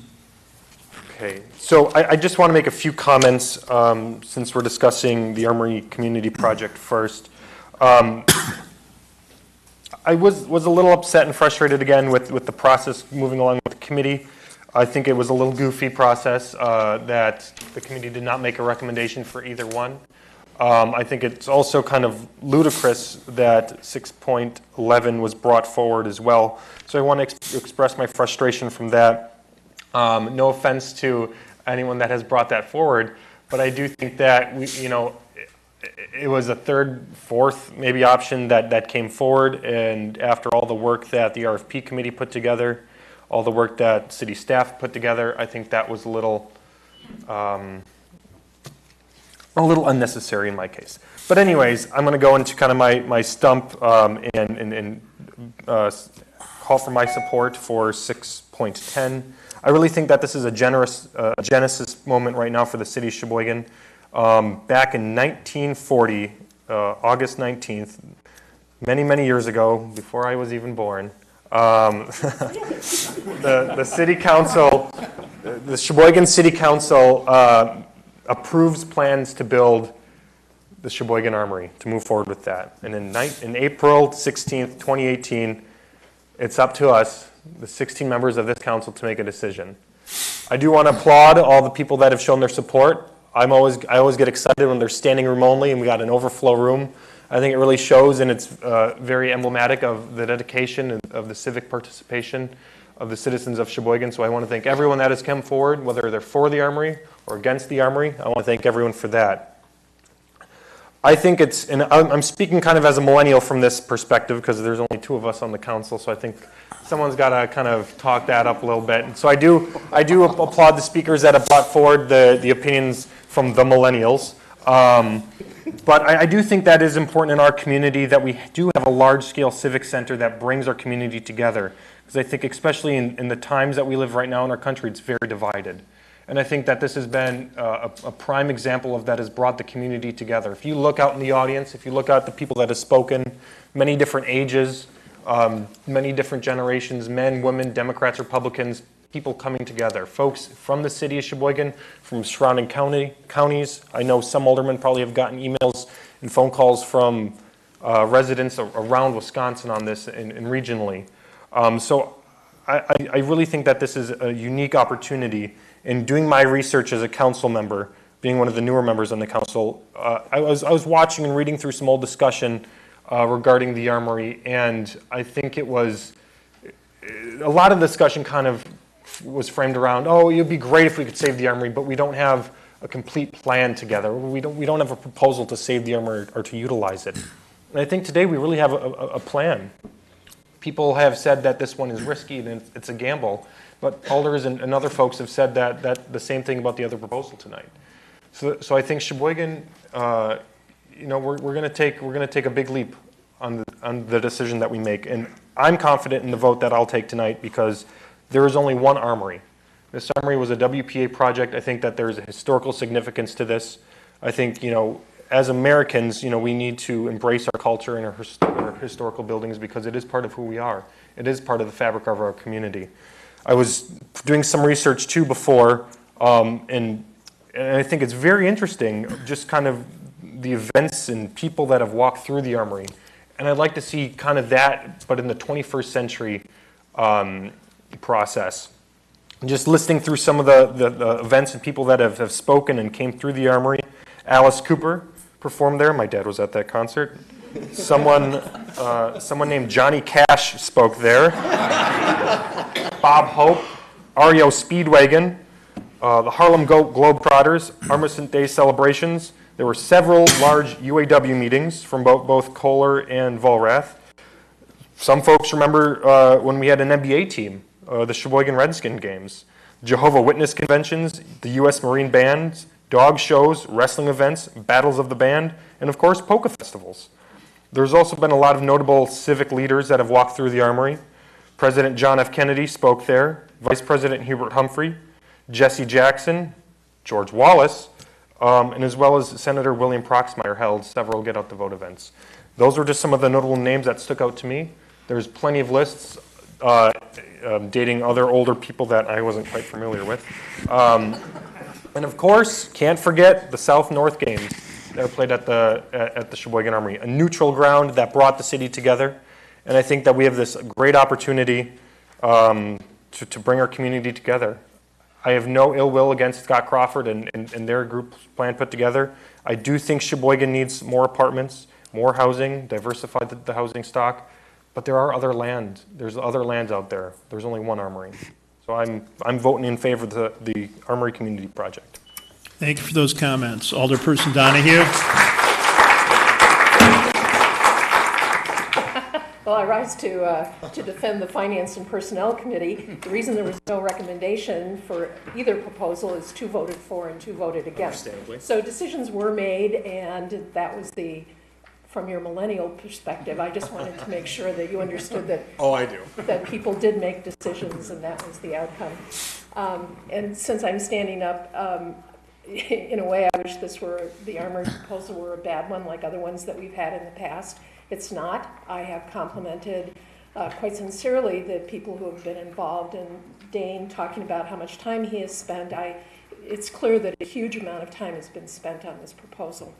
Okay, so I, I just want to make a few comments, um, since we're discussing the Armory Community Project first. Um, I was, was a little upset and frustrated again with, with the process moving along with the committee. I think it was a little goofy process, uh, that the committee did not make a recommendation for either one. Um, I think it's also kind of ludicrous that 6.11 was brought forward as well. So I want to ex- express my frustration from that. Um, no offense to anyone that has brought that forward, but I do think that we, you know, it, was a third, fourth maybe option that, that came forward, and after all the work that the RFP committee put together, all the work that city staff put together, I think that was a little, um, a little unnecessary in my case. But anyways, I'm going to go into kind of my, my stump um, and, and, and uh, call for my support for 6.10. I really think that this is a generous uh, genesis moment right now for the city of Sheboygan. Um, back in 1940, uh, August 19th, many, many years ago, before I was even born, um, the, the city council, the Sheboygan City Council uh, approves plans to build the Sheboygan Armory, to move forward with that. And in, in April 16th, 2018, it's up to us, the 16 members of this council, to make a decision. I do want to applaud all the people that have shown their support. I'm always, I always get excited when there's standing room only and we got an overflow room. I think it really shows and it's uh, very emblematic of the dedication of the civic participation of the citizens of Sheboygan. So I want to thank everyone that has come forward, whether they're for the Armory or against the Armory. I want to thank everyone for that. I think it's, and I'm I'm speaking kind of as a millennial from this perspective because there's only two of us on the council, so I think someone's got to kind of talk that up a little bit. And so I do, I do applaud the speakers that have brought forward the, the opinions from the millennials. Um, but I, I do think that is important in our community that we do have a large-scale civic center that brings our community together. Because I think especially in, in the times that we live right now in our country, it's very divided. And I think that this has been uh, a, a prime example of that has brought the community together. If you look out in the audience, if you look out the people that have spoken, many different ages, um, many different generations, men, women, Democrats, Republicans, people coming together. Folks from the city of Sheboygan, from surrounding county, counties. I know some aldermen probably have gotten emails and phone calls from uh, residents around Wisconsin on this and, and regionally. Um, so I, I, really think that this is a unique opportunity. In doing my research as a council member, being one of the newer members on the council, uh, I, was, I was watching and reading through some old discussion uh, regarding the armory, and I think it was a lot of discussion kind of was framed around, oh, it'd be great if we could save the armory, but we don't have a complete plan together. We don't, we don't have a proposal to save the armory or to utilize it. And I think today we really have a, a, a plan. People have said that this one is risky and it's- a gamble, but alders and, and other folks have said that, that the same thing about the other proposal tonight. So, so I think Sheboygan, uh, you know, we're, we're going to take we're going to take a big leap on the, on the decision that we make, and I'm confident in the vote that I'll take tonight because there is only one armory. This armory was a WPA project. I think that there's a historical significance to this. I think you know, as Americans, you know, we need to embrace our culture and our, his- our historical buildings because it is part of who we are. It is part of the fabric of our community. I was doing some research too before, um, and, and I think it's very interesting, just kind of the events and people that have walked through the armory. And I'd like to see kind of that, but in the 21st century um, process. Just listing through some of the, the, the events and people that have, have spoken and came through the armory. Alice Cooper performed there. My dad was at that concert. Someone, uh, someone named Johnny Cash spoke there. Bob Hope REO Speedwagon, uh, the Harlem Go- Globetrotters, Armistice Day celebrations. There were several large UAW meetings from both, both Kohler and Vollrath. Some folks remember uh, when we had an NBA team, uh, the Sheboygan Redskin games, Jehovah Witness conventions, the U.S. Marine bands, dog shows, wrestling events, battles of the band, and of course, polka festivals. There's also been a lot of notable civic leaders that have walked through the Armory. President John F. Kennedy spoke there, Vice President Hubert Humphrey, Jesse Jackson, George Wallace, um, and as well as Senator William Proxmire held several Get Out the Vote events. Those were just some of the notable names that stuck out to me. There's plenty of lists uh, um, dating other older people that I wasn't quite familiar with. Um, and of course, can't forget the South-North games that were played at the, at the Sheboygan Armory, a neutral ground that brought the city together. And I think that we have this great opportunity um, to, to bring our community together. I have no ill will against Scott Crawford and, and, and their group plan put together. I do think Sheboygan needs more apartments, more housing, diversify the, the housing stock. But there are other land, there's other lands out there. There's only one armory. So I'm, I'm voting in favor of the, the Armory Community Project. Thank you for those comments. Alderperson Donahue? Well, I rise to, uh, to defend the Finance and Personnel Committee. The reason there was no recommendation for either proposal is two voted for and two voted against. Understandably. So decisions were made, and that was the, from your millennial perspective, I just wanted to make sure that you understood that. Oh, I do. That people did make decisions, and that was the outcome. Um, And since I'm standing up, um, in a way, I wish this were, the Armory proposal were a bad one, like other ones that we've had in the past. It's not. I have complimented uh, quite sincerely the people who have been involved, and Dane talking about how much time he has spent. I, it's clear that a huge amount of time has been spent on this proposal.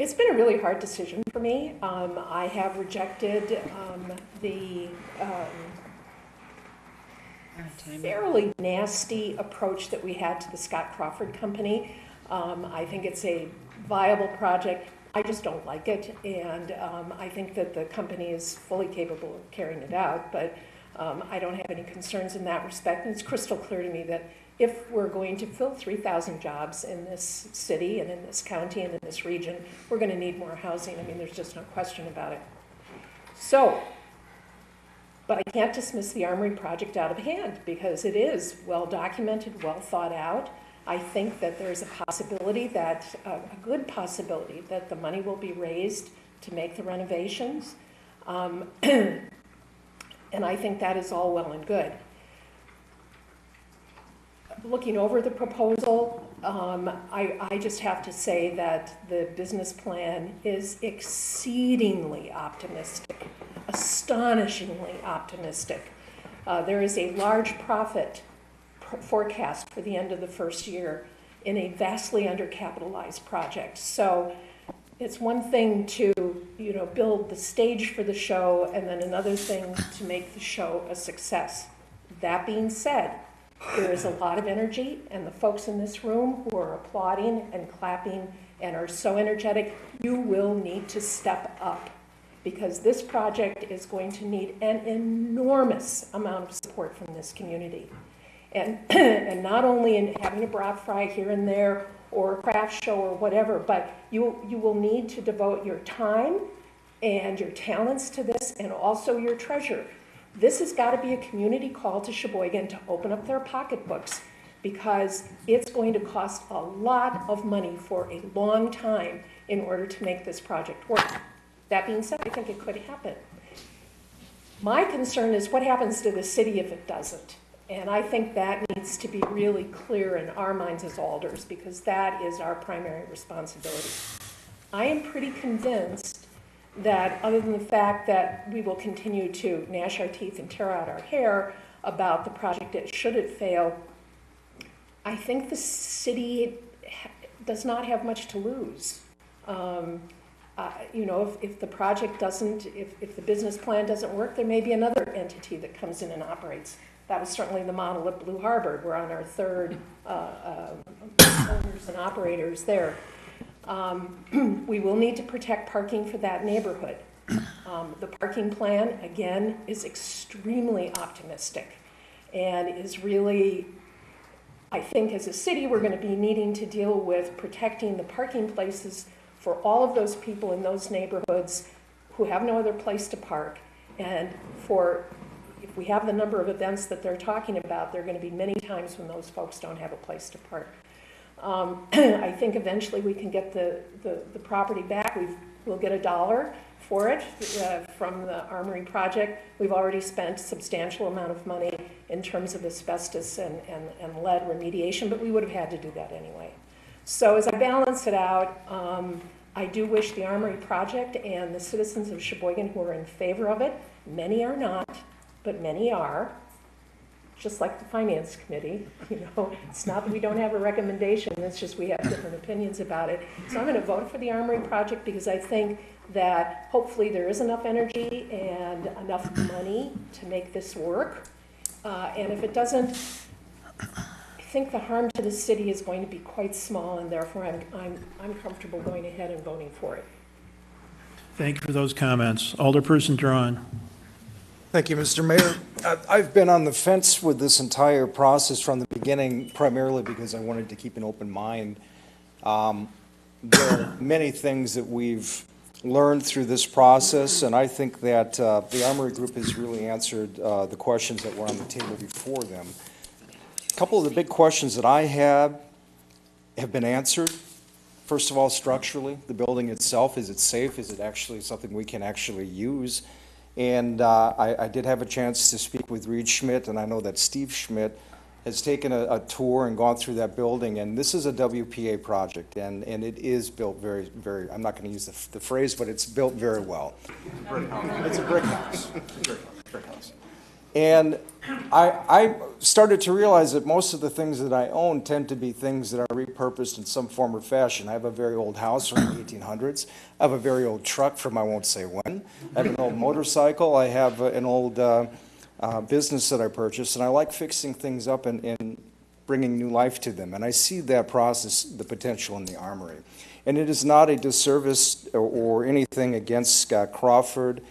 It's been a really hard decision for me. Um, I have rejected um, the um, fairly nasty approach that we had to the Scott Crawford Company. Um, I think it's a viable project. I just don't like it, and um, I think that the company is fully capable of carrying it out, but um, I don't have any concerns in that respect. And it's crystal clear to me that if we're going to fill 3,000 jobs in this city and in this county and in this region, we're going to need more housing. I mean, there's just no question about it. So, but I can't dismiss the Armory project out of hand because it is well documented, well thought out. I think that there's a possibility that, a a good possibility, that the money will be raised to make the renovations. Um, And I think that is all well and good. Looking over the proposal, um, I, I just have to say that the business plan is exceedingly optimistic, astonishingly optimistic. Uh, There is a large profit pr- forecast for the end of the first year in a vastly undercapitalized project. So it's one thing to, you know, build the stage for the show, and then another thing to make the show a success. That being said, there is a lot of energy, and the folks in this room who are applauding and clapping and are so energetic, you will need to step up because this project is going to need an enormous amount of support from this community. And, and not only in having a brat fry here and there or a craft show or whatever, but you, you will need to devote your time and your talents to this and also your treasure. This has got to be a community call to Sheboygan to open up their pocketbooks because it's going to cost a lot of money for a long time in order to make this project work. That being said, I think it could happen. My concern is what happens to the city if it doesn't? And I think that needs to be really clear in our minds as alders because that is our primary responsibility. I am pretty convinced that, other than the fact that we will continue to gnash our teeth and tear out our hair about the project, it should it fail, I think the city does not have much to lose. Um, uh, You know, if, if the project doesn't, if, if the business plan doesn't work, there may be another entity that comes in and operates. That was certainly the model at Blue Harbor. We're on our third uh, uh, owners and operators there. Um, We will need to protect parking for that neighborhood. Um, The parking plan, again, is extremely optimistic and is really, I think as a city, we're going to be needing to deal with protecting the parking places for all of those people in those neighborhoods who have no other place to park. And for, if we have the number of events that they're talking about, there are going to be many times when those folks don't have a place to park. Um, I think eventually we can get the, the, the property back. We've, we'll get a dollar for it uh, from the Armory project. We've already spent substantial amount of money in terms of asbestos and, and, and lead remediation, but we would have had to do that anyway. So as I balance it out, um, I do wish the Armory project and the citizens of Sheboygan who are in favor of it, many are not, but many are, just like the Finance Committee, you know, it's not that we don't have a recommendation, it's just we have different opinions about it. So I'm going to vote for the Armory project because I think that hopefully there is enough energy and enough money to make this work. Uh, And if it doesn't, I think the harm to the city is going to be quite small, and therefore I'm, I'm, I'm comfortable going ahead and voting for it. Thank you for those comments. Alderperson Drawn. Thank you, Mr. Mayor. I've been on the fence with this entire process from the beginning, primarily because I wanted to keep an open mind. Um, There are many things that we've learned through this process, and I think that uh, the Armory Group has really answered uh, the questions that were on the table before them. A Couple of the big questions that I had have been answered. First of all, structurally, the building itself, is it safe? Is it actually something we can actually use? And uh, I, I did have a chance to speak with Reed Schmidt, and I know that Steve Schmidt has taken a, a tour and gone through that building, and this is a WPA project, and, and it is built very, very, I'm not going to use the, the phrase, but it's built very well. It's a brick house. It's a brick house. And I, I started to realize that most of the things that I own tend to be things that are repurposed in some form or fashion. I have a very old house from the 1800s. I have a very old truck from I won't say when. I have an old motorcycle. I have uh, an old uh, uh, business that I purchased, and I like fixing things up and, and bringing new life to them. And I see that process, the potential in the armory. And it is not a disservice or, or anything against Scott Crawford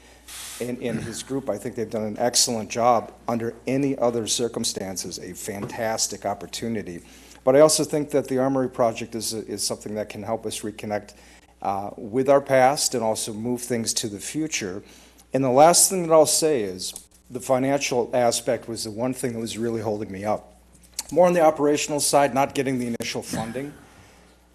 and, and his group. I think they've done an excellent job under any other circumstances, a fantastic opportunity. But I also think that the Armory Project is, is something that can help us reconnect uh, with our past and also move things to the future. And the last thing that I'll say is the financial aspect was the one thing that was really holding me up. More on the operational side, not getting the initial funding.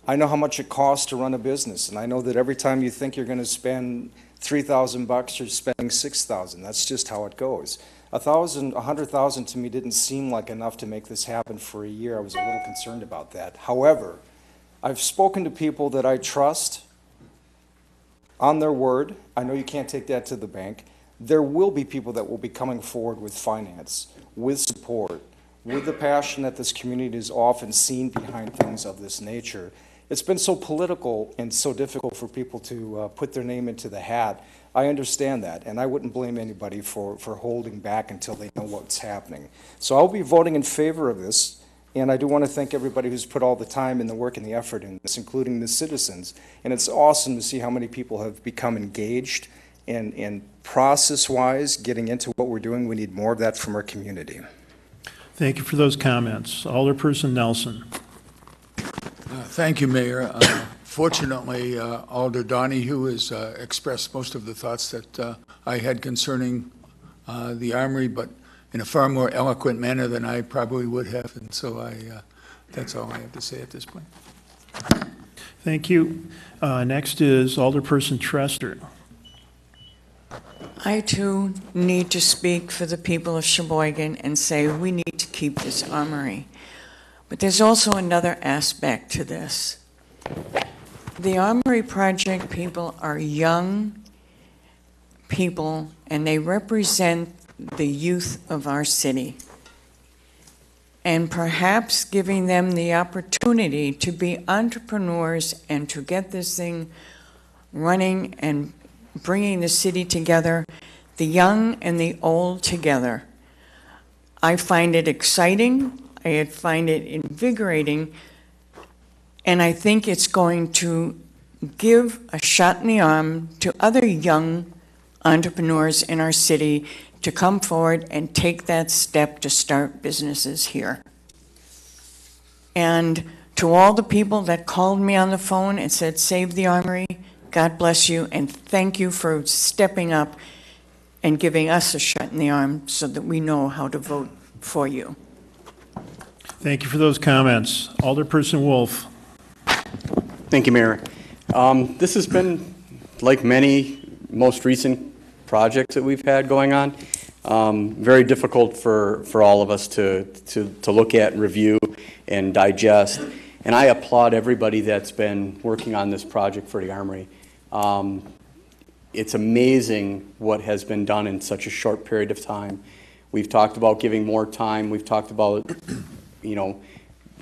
I know how much it costs to run a business, and I know that every time you think you're going to spend three thousand bucks, you're spending six thousand. That's just how it goes. A thousand, a hundred thousand to me didn't seem like enough to make this happen for a year. I was a little concerned about that. However, I've spoken to people that I trust on their word. I know you can't take that to the bank. There will be people that will be coming forward with finance, with support, with the passion that this community is often seen behind things of this nature. It's been so political and so difficult for people to uh, put their name into the hat. I understand that, and I wouldn't blame anybody for, for holding back until they know what's happening. So I'll be voting in favor of this, and I do want to thank everybody who's put all the time and the work and the effort in this, including the citizens. And it's awesome to see how many people have become engaged and, and process-wise, getting into what we're doing. We need more of that from our community. Thank you for those comments. Alderperson Nelson. Uh, Thank you, Mayor. Uh, Fortunately, uh, Alder Donahue has uh, expressed most of the thoughts that uh, I had concerning uh, the Armory, but in a far more eloquent manner than I probably would have, and so I, uh, that's all I have to say at this point. Thank you. Uh, Next is Alderperson Trester. I too need to speak for the people of Sheboygan and say we need to keep this armory. But there's also another aspect to this. The Armory Project people are young people and they represent the youth of our city. And perhaps giving them the opportunity to be entrepreneurs and to get this thing running and bringing the city together, the young and the old together. I find it exciting, I find it invigorating, and I think it's going to give a shot in the arm to other young entrepreneurs in our city to come forward and take that step to start businesses here. And to all the people that called me on the phone and said, save the Armory, God bless you, and thank you for stepping up and giving us a shot in the arm so that we know how to vote for you. Thank you for those comments. Alderperson Wolf. Thank you, Mayor. Um, This has been, like many most recent projects that we've had going on, um, very difficult for, for all of us to, to, to look at review and digest. And I applaud everybody that's been working on this project for the Armory. Um, It's amazing what has been done in such a short period of time. We've talked about giving more time, we've talked about, you know,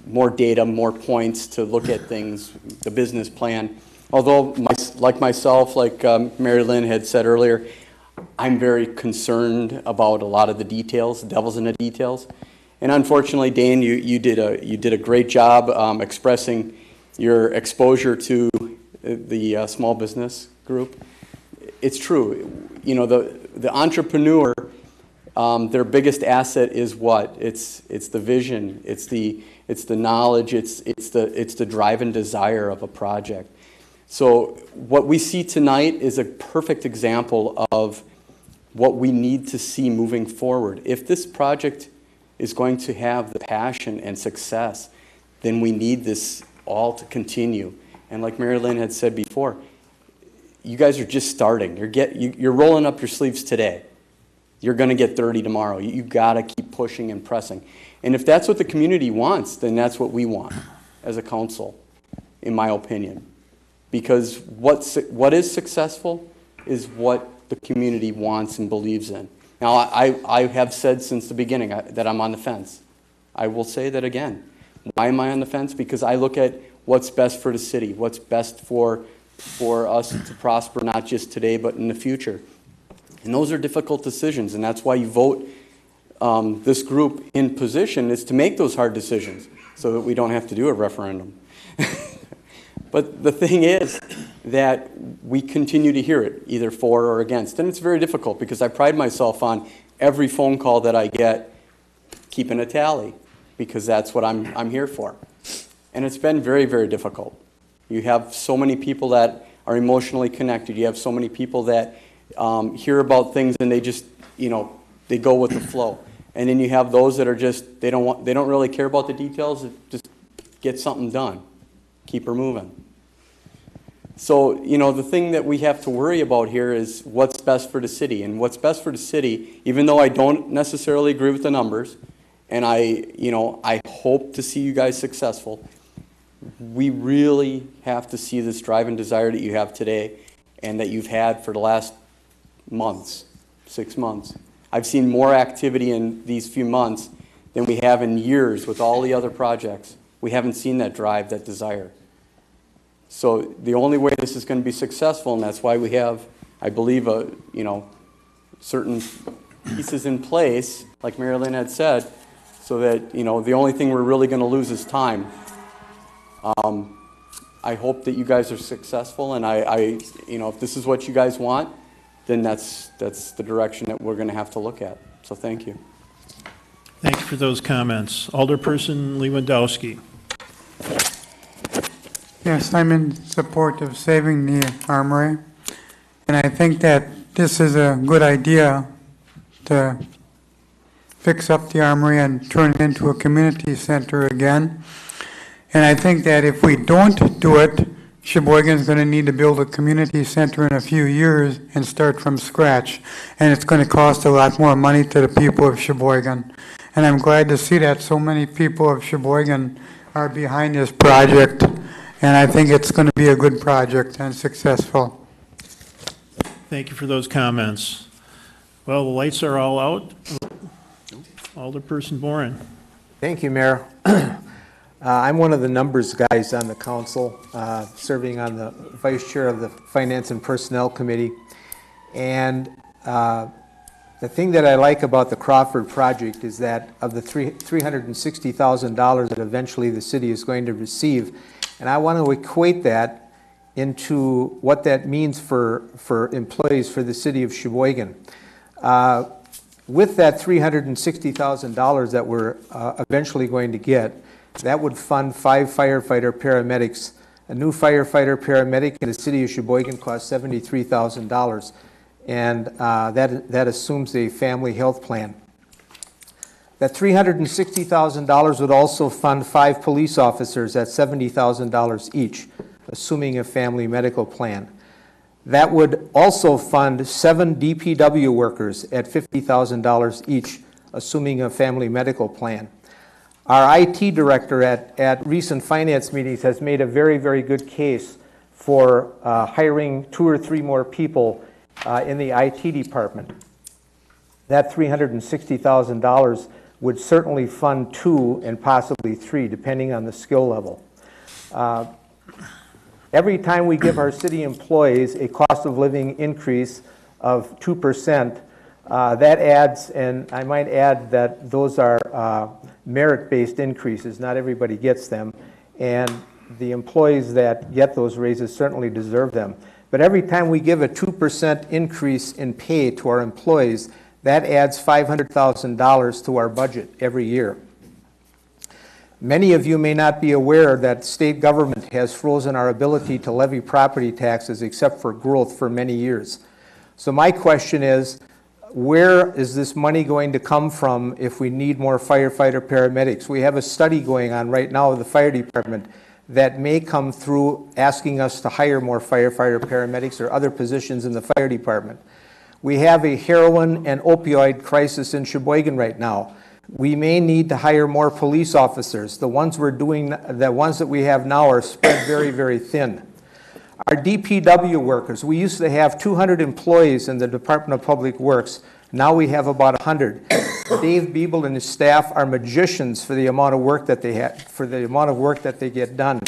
more data, more points to look at things, the business plan. Although, my- like myself, like um, Mary Lynn had said earlier, I'm very concerned about a lot of the details, the devil's in the details. And unfortunately, Dan, you, you did a, you did a great job um, expressing your exposure to the uh, small business group. It's true, you know, the, the entrepreneur, um, their biggest asset is what? It's, it's the vision, it's the, it's the knowledge, it's, it's the, it's the drive and desire of a project. So what we see tonight is a perfect example of what we need to see moving forward. If this project is going to have the passion and success, then we need this all to continue. And like Mary Lynn had said before, you guys are just starting. You're, get, you, you're rolling up your sleeves today. You're going to get 30 tomorrow. You've got to keep pushing and pressing. And if that's what the community wants, then that's what we want as a council, in my opinion. Because what's, what is successful is what the community wants and believes in. Now, I, I have said since the beginning uh, that I'm on the fence. I will say that again. Why am I on the fence? Because I look at what's best for the city, what's best for, for us to prosper, not just today, but in the future. And those are difficult decisions, and that's why you vote um, this group in position is to make those hard decisions so that we don't have to do a referendum. but the thing is that we continue to hear it, either for or against. And it's very difficult because I pride myself on every phone call that I get keeping a tally because that's what I'm, I'm here for. And it's been very, very difficult. You have so many people that are emotionally connected. You have so many people that um, hear about things and they just, you know, they go with the flow. And then you have those that are just, they don't want, they don't really care about the details, just get something done. Keep her moving. So, you know, the thing that we have to worry about here is what's best for the city. And what's best for the city, even though I don't necessarily agree with the numbers, and I, you know, I hope to see you guys successful, we really have to see this drive and desire that you have today and that you've had for the last months, six months. I've seen more activity in these few months than we have in years with all the other projects. We haven't seen that drive, that desire. So the only way this is going to be successful, and that's why we have, I believe, a, you know, certain pieces in place, like Mary Lynn had said, so that, you know, the only thing we're really going to lose is time. Um, I hope that you guys are successful, and I, I, you know, if this is what you guys want, then that's, that's the direction that we're going to have to look at. So thank you. Thank you for those comments. Alderperson Lewandowski. Yes, I'm in support of saving the armory. And I think that this is a good idea to fix up the armory and turn it into a community center again. And I think that if we don't do it, Sheboygan's going to need to build a community center in a few years and start from scratch. And it's going to cost a lot more money to the people of Sheboygan. And I'm glad to see that so many people of Sheboygan are behind this project. And I think it's going to be a good project and successful. Thank you for those comments. Well, the lights are all out. Alderperson Boren. Thank you, Mayor. Uh, I'm one of the numbers guys on the council, uh, serving on the vice chair of the Finance and Personnel Committee. And uh, the thing that I like about the Crawford project is that of the three- $360,000 that eventually the city is going to receive, and I want to equate that into what that means for, for employees for the city of Sheboygan. Uh, With that $360,000 that we're uh, eventually going to get, that would fund five firefighter paramedics. A new firefighter paramedic in the city of Sheboygan costs $73,000, and uh, that, that assumes a family health plan. That $360,000 would also fund five police officers at $70,000 each, assuming a family medical plan. That would also fund seven DPW workers at $50,000 each, assuming a family medical plan. Our IT director at, at recent finance meetings has made a very, very good case for uh, hiring two or three more people uh, in the IT department. That $360,000 would certainly fund two and possibly three, depending on the skill level. Uh, Every time we give our city employees a cost of living increase of 2%, uh, that adds, and I might add that those are uh, merit-based increases, not everybody gets them, and the employees that get those raises certainly deserve them. But every time we give a 2% increase in pay to our employees, that adds $500,000 to our budget every year. Many of you may not be aware that state government has frozen our ability to levy property taxes except for growth for many years. So my question is, where is this money going to come from if we need more firefighter paramedics? We have a study going on right now with the fire department that may come through asking us to hire more firefighter paramedics or other positions in the fire department. We have a heroin and opioid crisis in Sheboygan right now. We may need to hire more police officers. The ones we're doing, the ones that we have now are spread very, very thin. Our DPW workers, we used to have 200 employees in the Department of Public Works. Now we have about 100. Dave Biebel and his staff are magicians for the amount of work that they have, for the amount of work that they get done.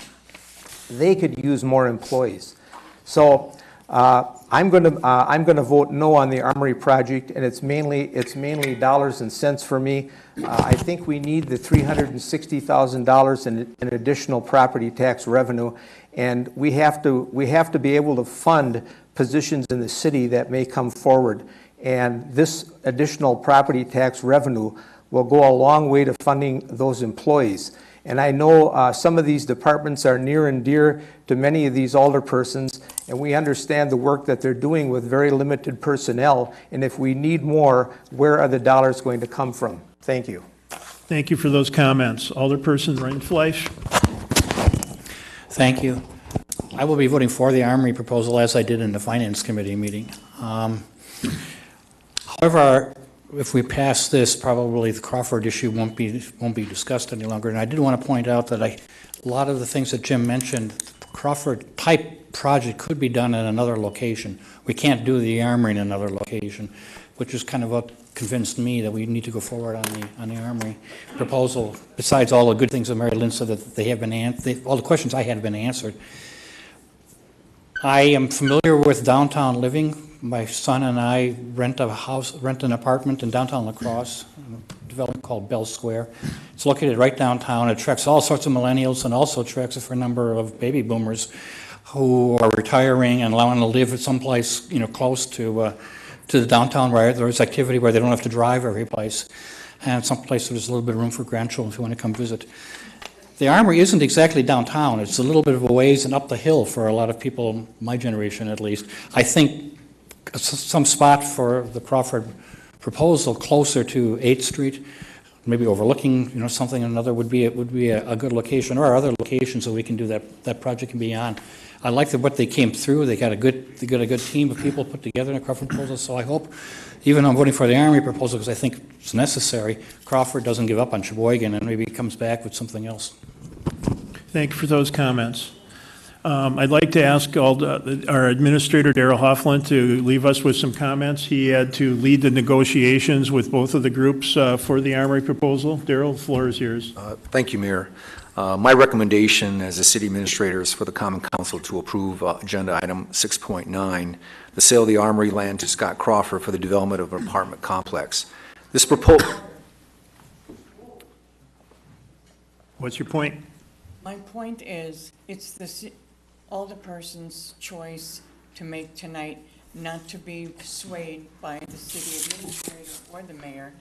They could use more employees. So uh, I'm going to uh, I'm going to vote no on the Armory project, and it's mainly it's mainly dollars and cents for me. Uh, I think we need the $360,000 in, in additional property tax revenue, and we have to we have to be able to fund positions in the city that may come forward. And this additional property tax revenue will go a long way to funding those employees. And I know uh, some of these departments are near and dear to many of these alderpersons, and we understand the work that they're doing with very limited personnel. And if we need more, where are the dollars going to come from? Thank you. Thank you for those comments. Alderperson Rindfleisch? Thank you. I will be voting for the Armory proposal as I did in the Finance Committee meeting. Um, However, if we pass this, probably the Crawford issue won't be, won't be discussed any longer. And I did want to point out that I, a lot of the things that Jim mentioned, Crawford pipe project could be done in another location. We can't do the Armory in another location, which is kind of what convinced me that we need to go forward on the, on the Armory proposal, besides all the good things that Mary Lynn said that they have been, an- they- all the questions I had have been answered. I am familiar with downtown living. My son and I rent a house, rent an apartment in downtown La Crosse, a development called Belle Square. It's located right downtown. It attracts all sorts of millennials and also attracts a number of baby boomers who are retiring and allowing to live at someplace, you know, close to, uh, to the downtown where there's activity where they don't have to drive every place. And someplace where there's a little bit of room for grandchildren if you want to come visit. The Armory isn't exactly downtown. It's a little bit of a ways and up the hill for a lot of people, my generation at least. I think some spot for the Crawford proposal closer to 8th Street, maybe overlooking, you know, something or another would be, it would be a, a good location, or other locations that we can do that, that project can be on. I like that what they came through. They got a good, they got a good team of people put together in a Crawford proposal, so I hope, even though I'm voting for the Armory proposal because I think it's necessary, Crawford doesn't give up on Sheboygan and maybe comes back with something else. Thank you for those comments. Um, I'd like to ask all the- our Administrator, Daryl Hoffland, to leave us with some comments. He had to lead the negotiations with both of the groups uh, for the Armory proposal. Daryl, the floor is yours. Uh, Thank you, Mayor. Uh, My recommendation as a city administrator is for the Common Council to approve uh, Agenda Item 6.9, the sale of the Armory land to Scott Crawford for the development of an apartment complex. This proposal, What's your point? My point is, it's the, ci- alderperson's choice to make tonight, not to be swayed by the city administrator or the mayor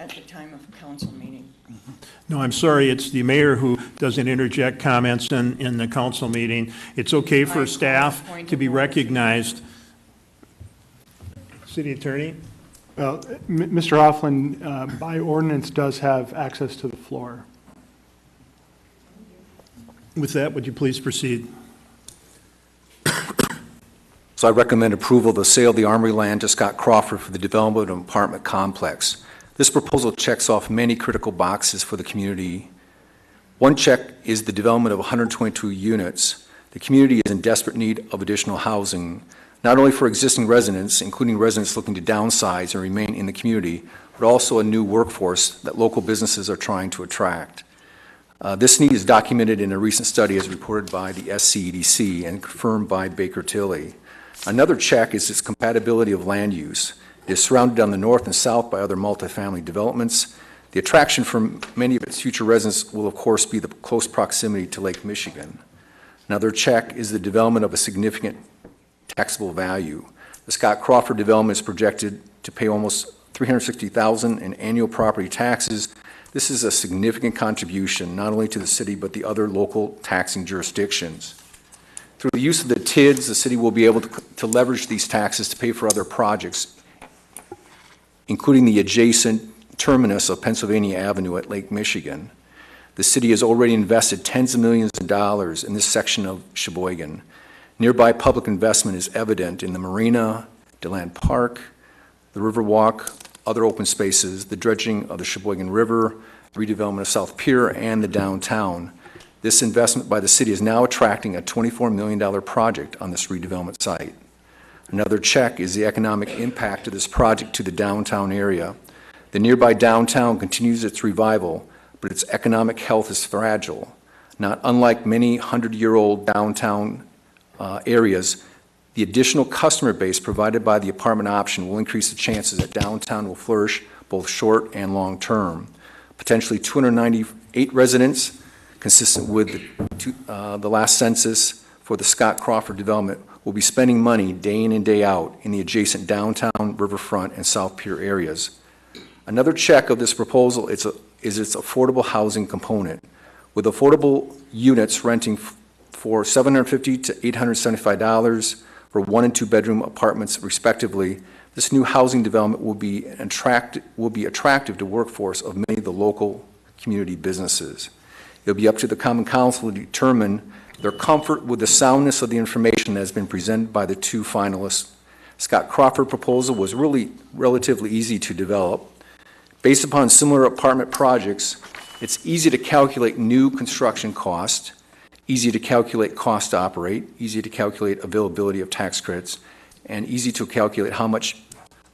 at the time of council meeting. No, I'm sorry, it's the mayor who doesn't interject comments in, in the council meeting. It's okay for staff to be recognized. City Attorney? Well, M- Mr. Hoffman, uh, by ordinance, does have access to the floor. With that, would you please proceed? So I recommend approval of the sale of the Armory land to Scott Crawford for the development of an apartment complex. This proposal checks off many critical boxes for the community. One check is the development of 122 units. The community is in desperate need of additional housing, not only for existing residents, including residents looking to downsize and remain in the community, but also a new workforce that local businesses are trying to attract. Uh, This need is documented in a recent study as reported by the SCEDC and confirmed by Baker Tilly. Another check is its compatibility of land use. It is surrounded on the north and south by other multifamily developments. The attraction for many of its future residents will, of course, be the close proximity to Lake Michigan. Another check is the development of a significant taxable value. The Scott Crawford development is projected to pay almost $360,000 in annual property taxes. This is a significant contribution, not only to the city, but the other local taxing jurisdictions. Through the use of the TIDs, the city will be able to to leverage these taxes to pay for other projects, including the adjacent terminus of Pennsylvania Avenue at Lake Michigan. The city has already invested tens of millions of dollars in this section of Sheboygan. Nearby public investment is evident in the marina, Deland Park, the Riverwalk, other open spaces, the dredging of the Sheboygan River, redevelopment of South Pier, and the downtown. This investment by the city is now attracting a $24 million project on this redevelopment site. Another check is the economic impact of this project to the downtown area. The nearby downtown continues its revival, but its economic health is fragile. Not unlike many hundred-year-old downtown uh, areas, the additional customer base provided by the apartment option will increase the chances that downtown will flourish both short and long term. Potentially 298 residents, consistent with the, uh, the last census for the Scott Crawford development, will be spending money day in and day out in the adjacent downtown, riverfront, and South Pier areas. Another check of this proposal is, a- is its affordable housing component. With affordable units renting for 750 to $875 for one and two bedroom apartments respectively, this new housing development will be attract, will be attractive to the workforce of many of the local community businesses. It'll be up to the Common Council to determine their comfort with the soundness of the information that has been presented by the two finalists. Scott Crawford proposal was really relatively easy to develop. Based upon similar apartment projects, it's easy to calculate new construction cost, easy to calculate cost to operate, easy to calculate availability of tax credits, and easy to calculate how much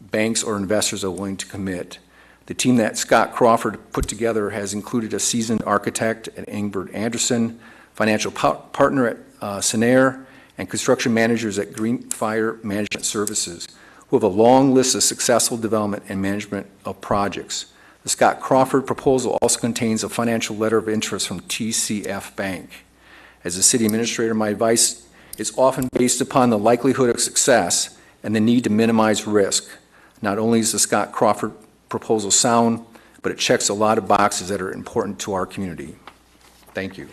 banks or investors are willing to commit. The team that Scott Crawford put together has included a seasoned architect at Engberg Anderson, financial pa- partner at uh, Cinnaire, and construction managers at Green Fire Management Services, who have a long list of successful development and management of projects. The Scott Crawford proposal also contains a financial letter of interest from TCF Bank. As a city administrator, my advice is often based upon the likelihood of success and the need to minimize risk. Not only is the Scott Crawford proposal sound, but it checks a lot of boxes that are important to our community. Thank you.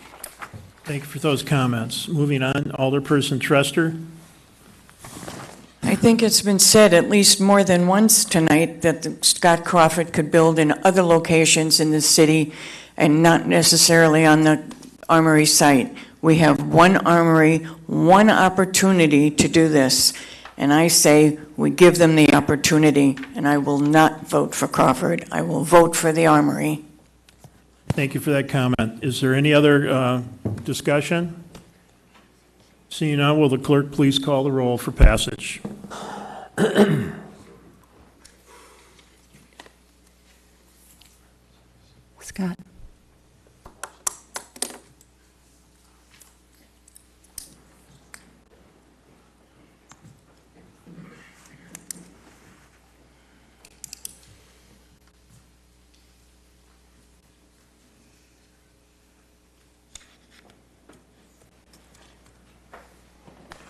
Thank you for those comments. Moving on, Alderperson Trester. I think it's been said at least more than once tonight that Scott Crawford could build in other locations in the city and not necessarily on the Armory site. We have one Armory, one opportunity to do this. And I say we give them the opportunity, and I will not vote for Crawford. I will vote for the Armory. Thank you for that comment. Is there any other uh, discussion? Seeing none, will the clerk please call the roll for passage? Scott?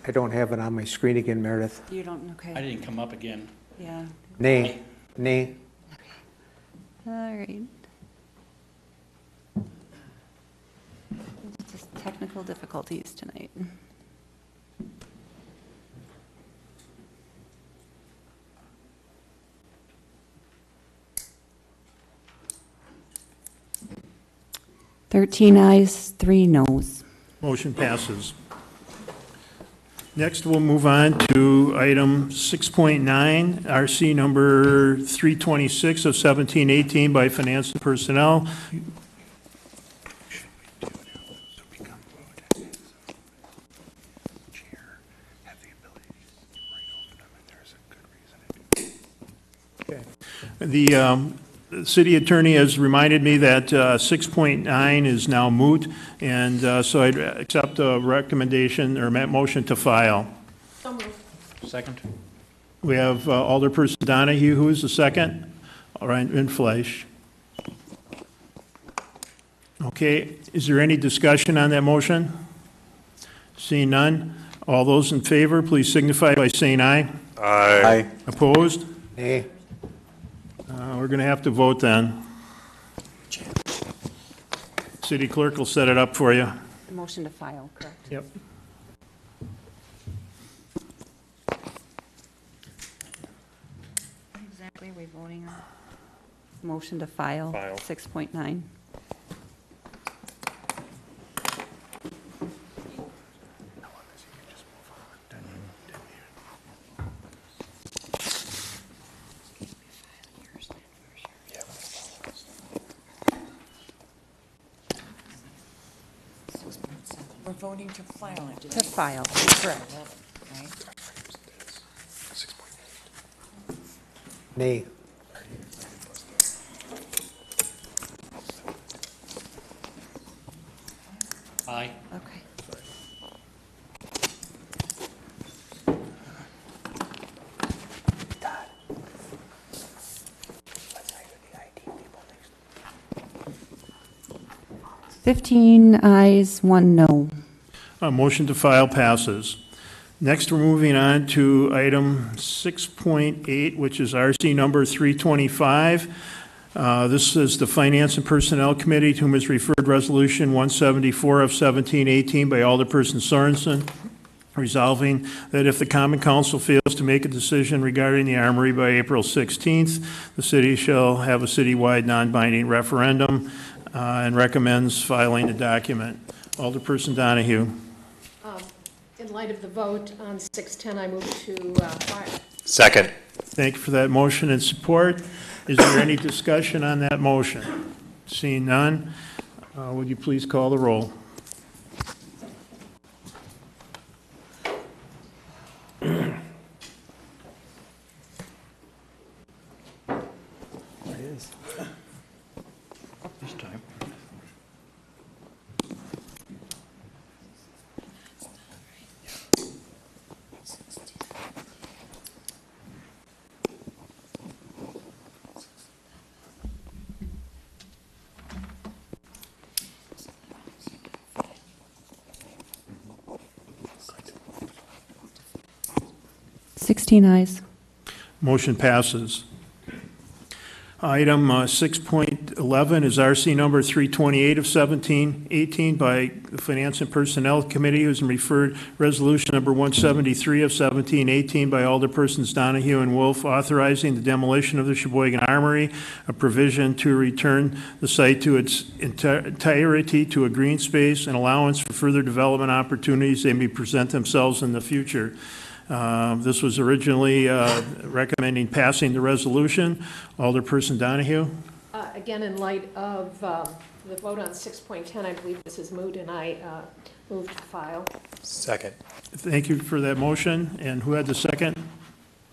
I don't have it on my screen again, Meredith. You don't, okay. I didn't come up again. Yeah. Nay, nay. All right. It's Just technical difficulties tonight. Thirteen ayes, three noes. Motion passes. Next, we'll move on to item 6.9, RC number 326 of 1718 by Finance and Personnel. The um, city attorney has reminded me that uh, 6.9 is now moot, and uh, so I'd accept a recommendation or motion to file. Second. We have uh, Alderperson Donahue, who is the second? All right, Rindfleisch. Okay, is there any discussion on that motion? Seeing none, all those in favor, please signify by saying aye. Aye. Opposed? Nay. We're going to have to vote then. City clerk will set it up for you. Motion to file, correct? Yep. What exactly are we voting on? Motion to file, File. 6.9. We're voting to file it. To file, correct. Right? Nay. Aye. Okay. Fifteen ayes, one no. Uh, Motion to file passes. Next, we're moving on to item 6.8, which is RC number 325. Uh, This is the Finance and Personnel Committee, to whom is referred Resolution 174 of 1718 by Alderperson Sorensen, resolving that if the Common Council fails to make a decision regarding the Armory by April 16th, the city shall have a citywide non-binding referendum uh, and recommends filing the document. Alderperson Donahue. In light of the vote on 610, I move to uh, file. Second. Thank you for that motion and support. Is there any discussion on that motion? Seeing none, uh, would you please call the roll? 16. Motion passes. Item uh, 6.11 is RC number 328 of 1718 by the Finance and Personnel Committee, who's referred resolution number 173 of 1718 by Alderpersons Donahue and Wolf, authorizing the demolition of the Sheboygan Armory, a provision to return the site to its entirety to a green space and allowance for further development opportunities that may present themselves in the future. Uh, This was originally uh, recommending passing the resolution. Alderperson Donahue? Uh, Again, in light of um, the vote on 6.10, I believe this is moot, and I uh, move to file. Second. Thank you for that motion. And who had the second?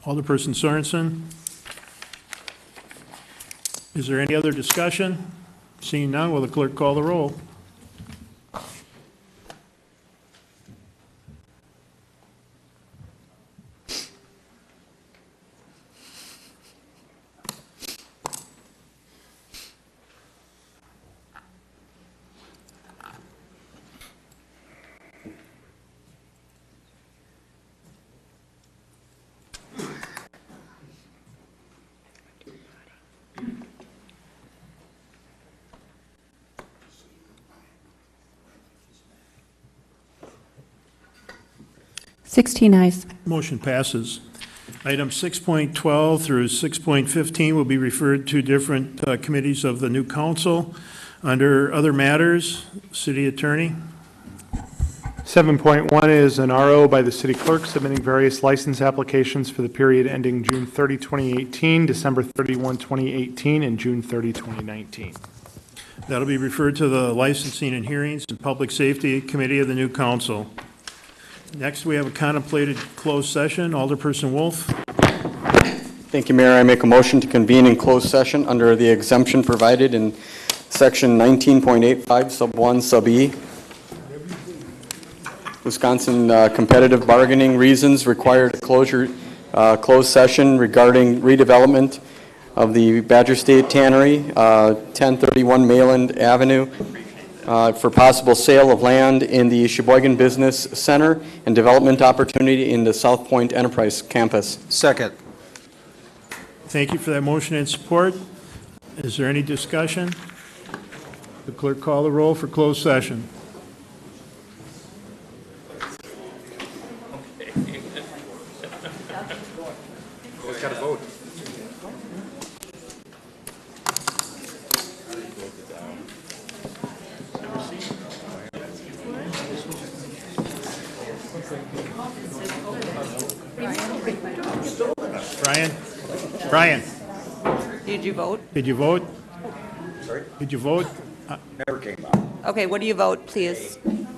Alderperson Sorensen? Is there any other discussion? Seeing none, will the clerk call the roll? 16 ayes. Motion passes. Item 6.12 through 6.15 will be referred to different uh, committees of the new council. Under other matters, city attorney. 7.1 is an RO by the city clerk submitting various license applications for the period ending June 30, 2018, December 31, 2018, and June 30, 2019. That'll be referred to the Licensing and Hearings and Public Safety Committee of the new council. Next, we have a contemplated closed session. Alderperson Wolf. Thank you, Mayor. I make a motion to convene in closed session under the exemption provided in Section 19.85, Sub 1, Sub E. Wisconsin uh, competitive bargaining reasons required a closure, uh, closed session regarding redevelopment of the Badger State Tannery, uh, 1031 Mayland Avenue, uh, for possible sale of land in the Sheboygan Business Center and development opportunity in the South Point Enterprise Campus. Second. Thank you for that motion and support. Is there any discussion? The clerk call the roll for closed session. Brian? Brian, Did you vote? did you vote? Sorry? Did you vote? Never came out. Okay, what do you vote, please?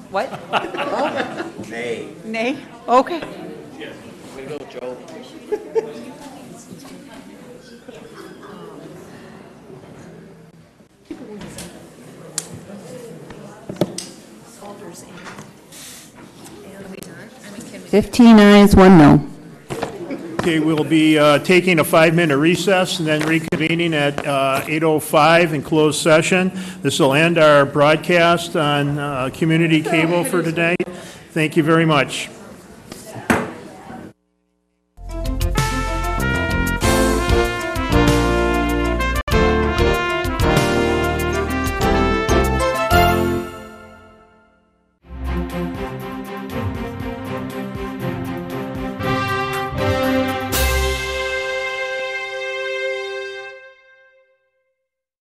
What? Nay. Nay? Okay. Way to go, Joe. Fifteen ayes, one no. Okay, we'll be uh, taking a five-minute recess and then reconvening at uh, 8:05 in closed session. This will end our broadcast on uh, community cable for today. Thank you very much.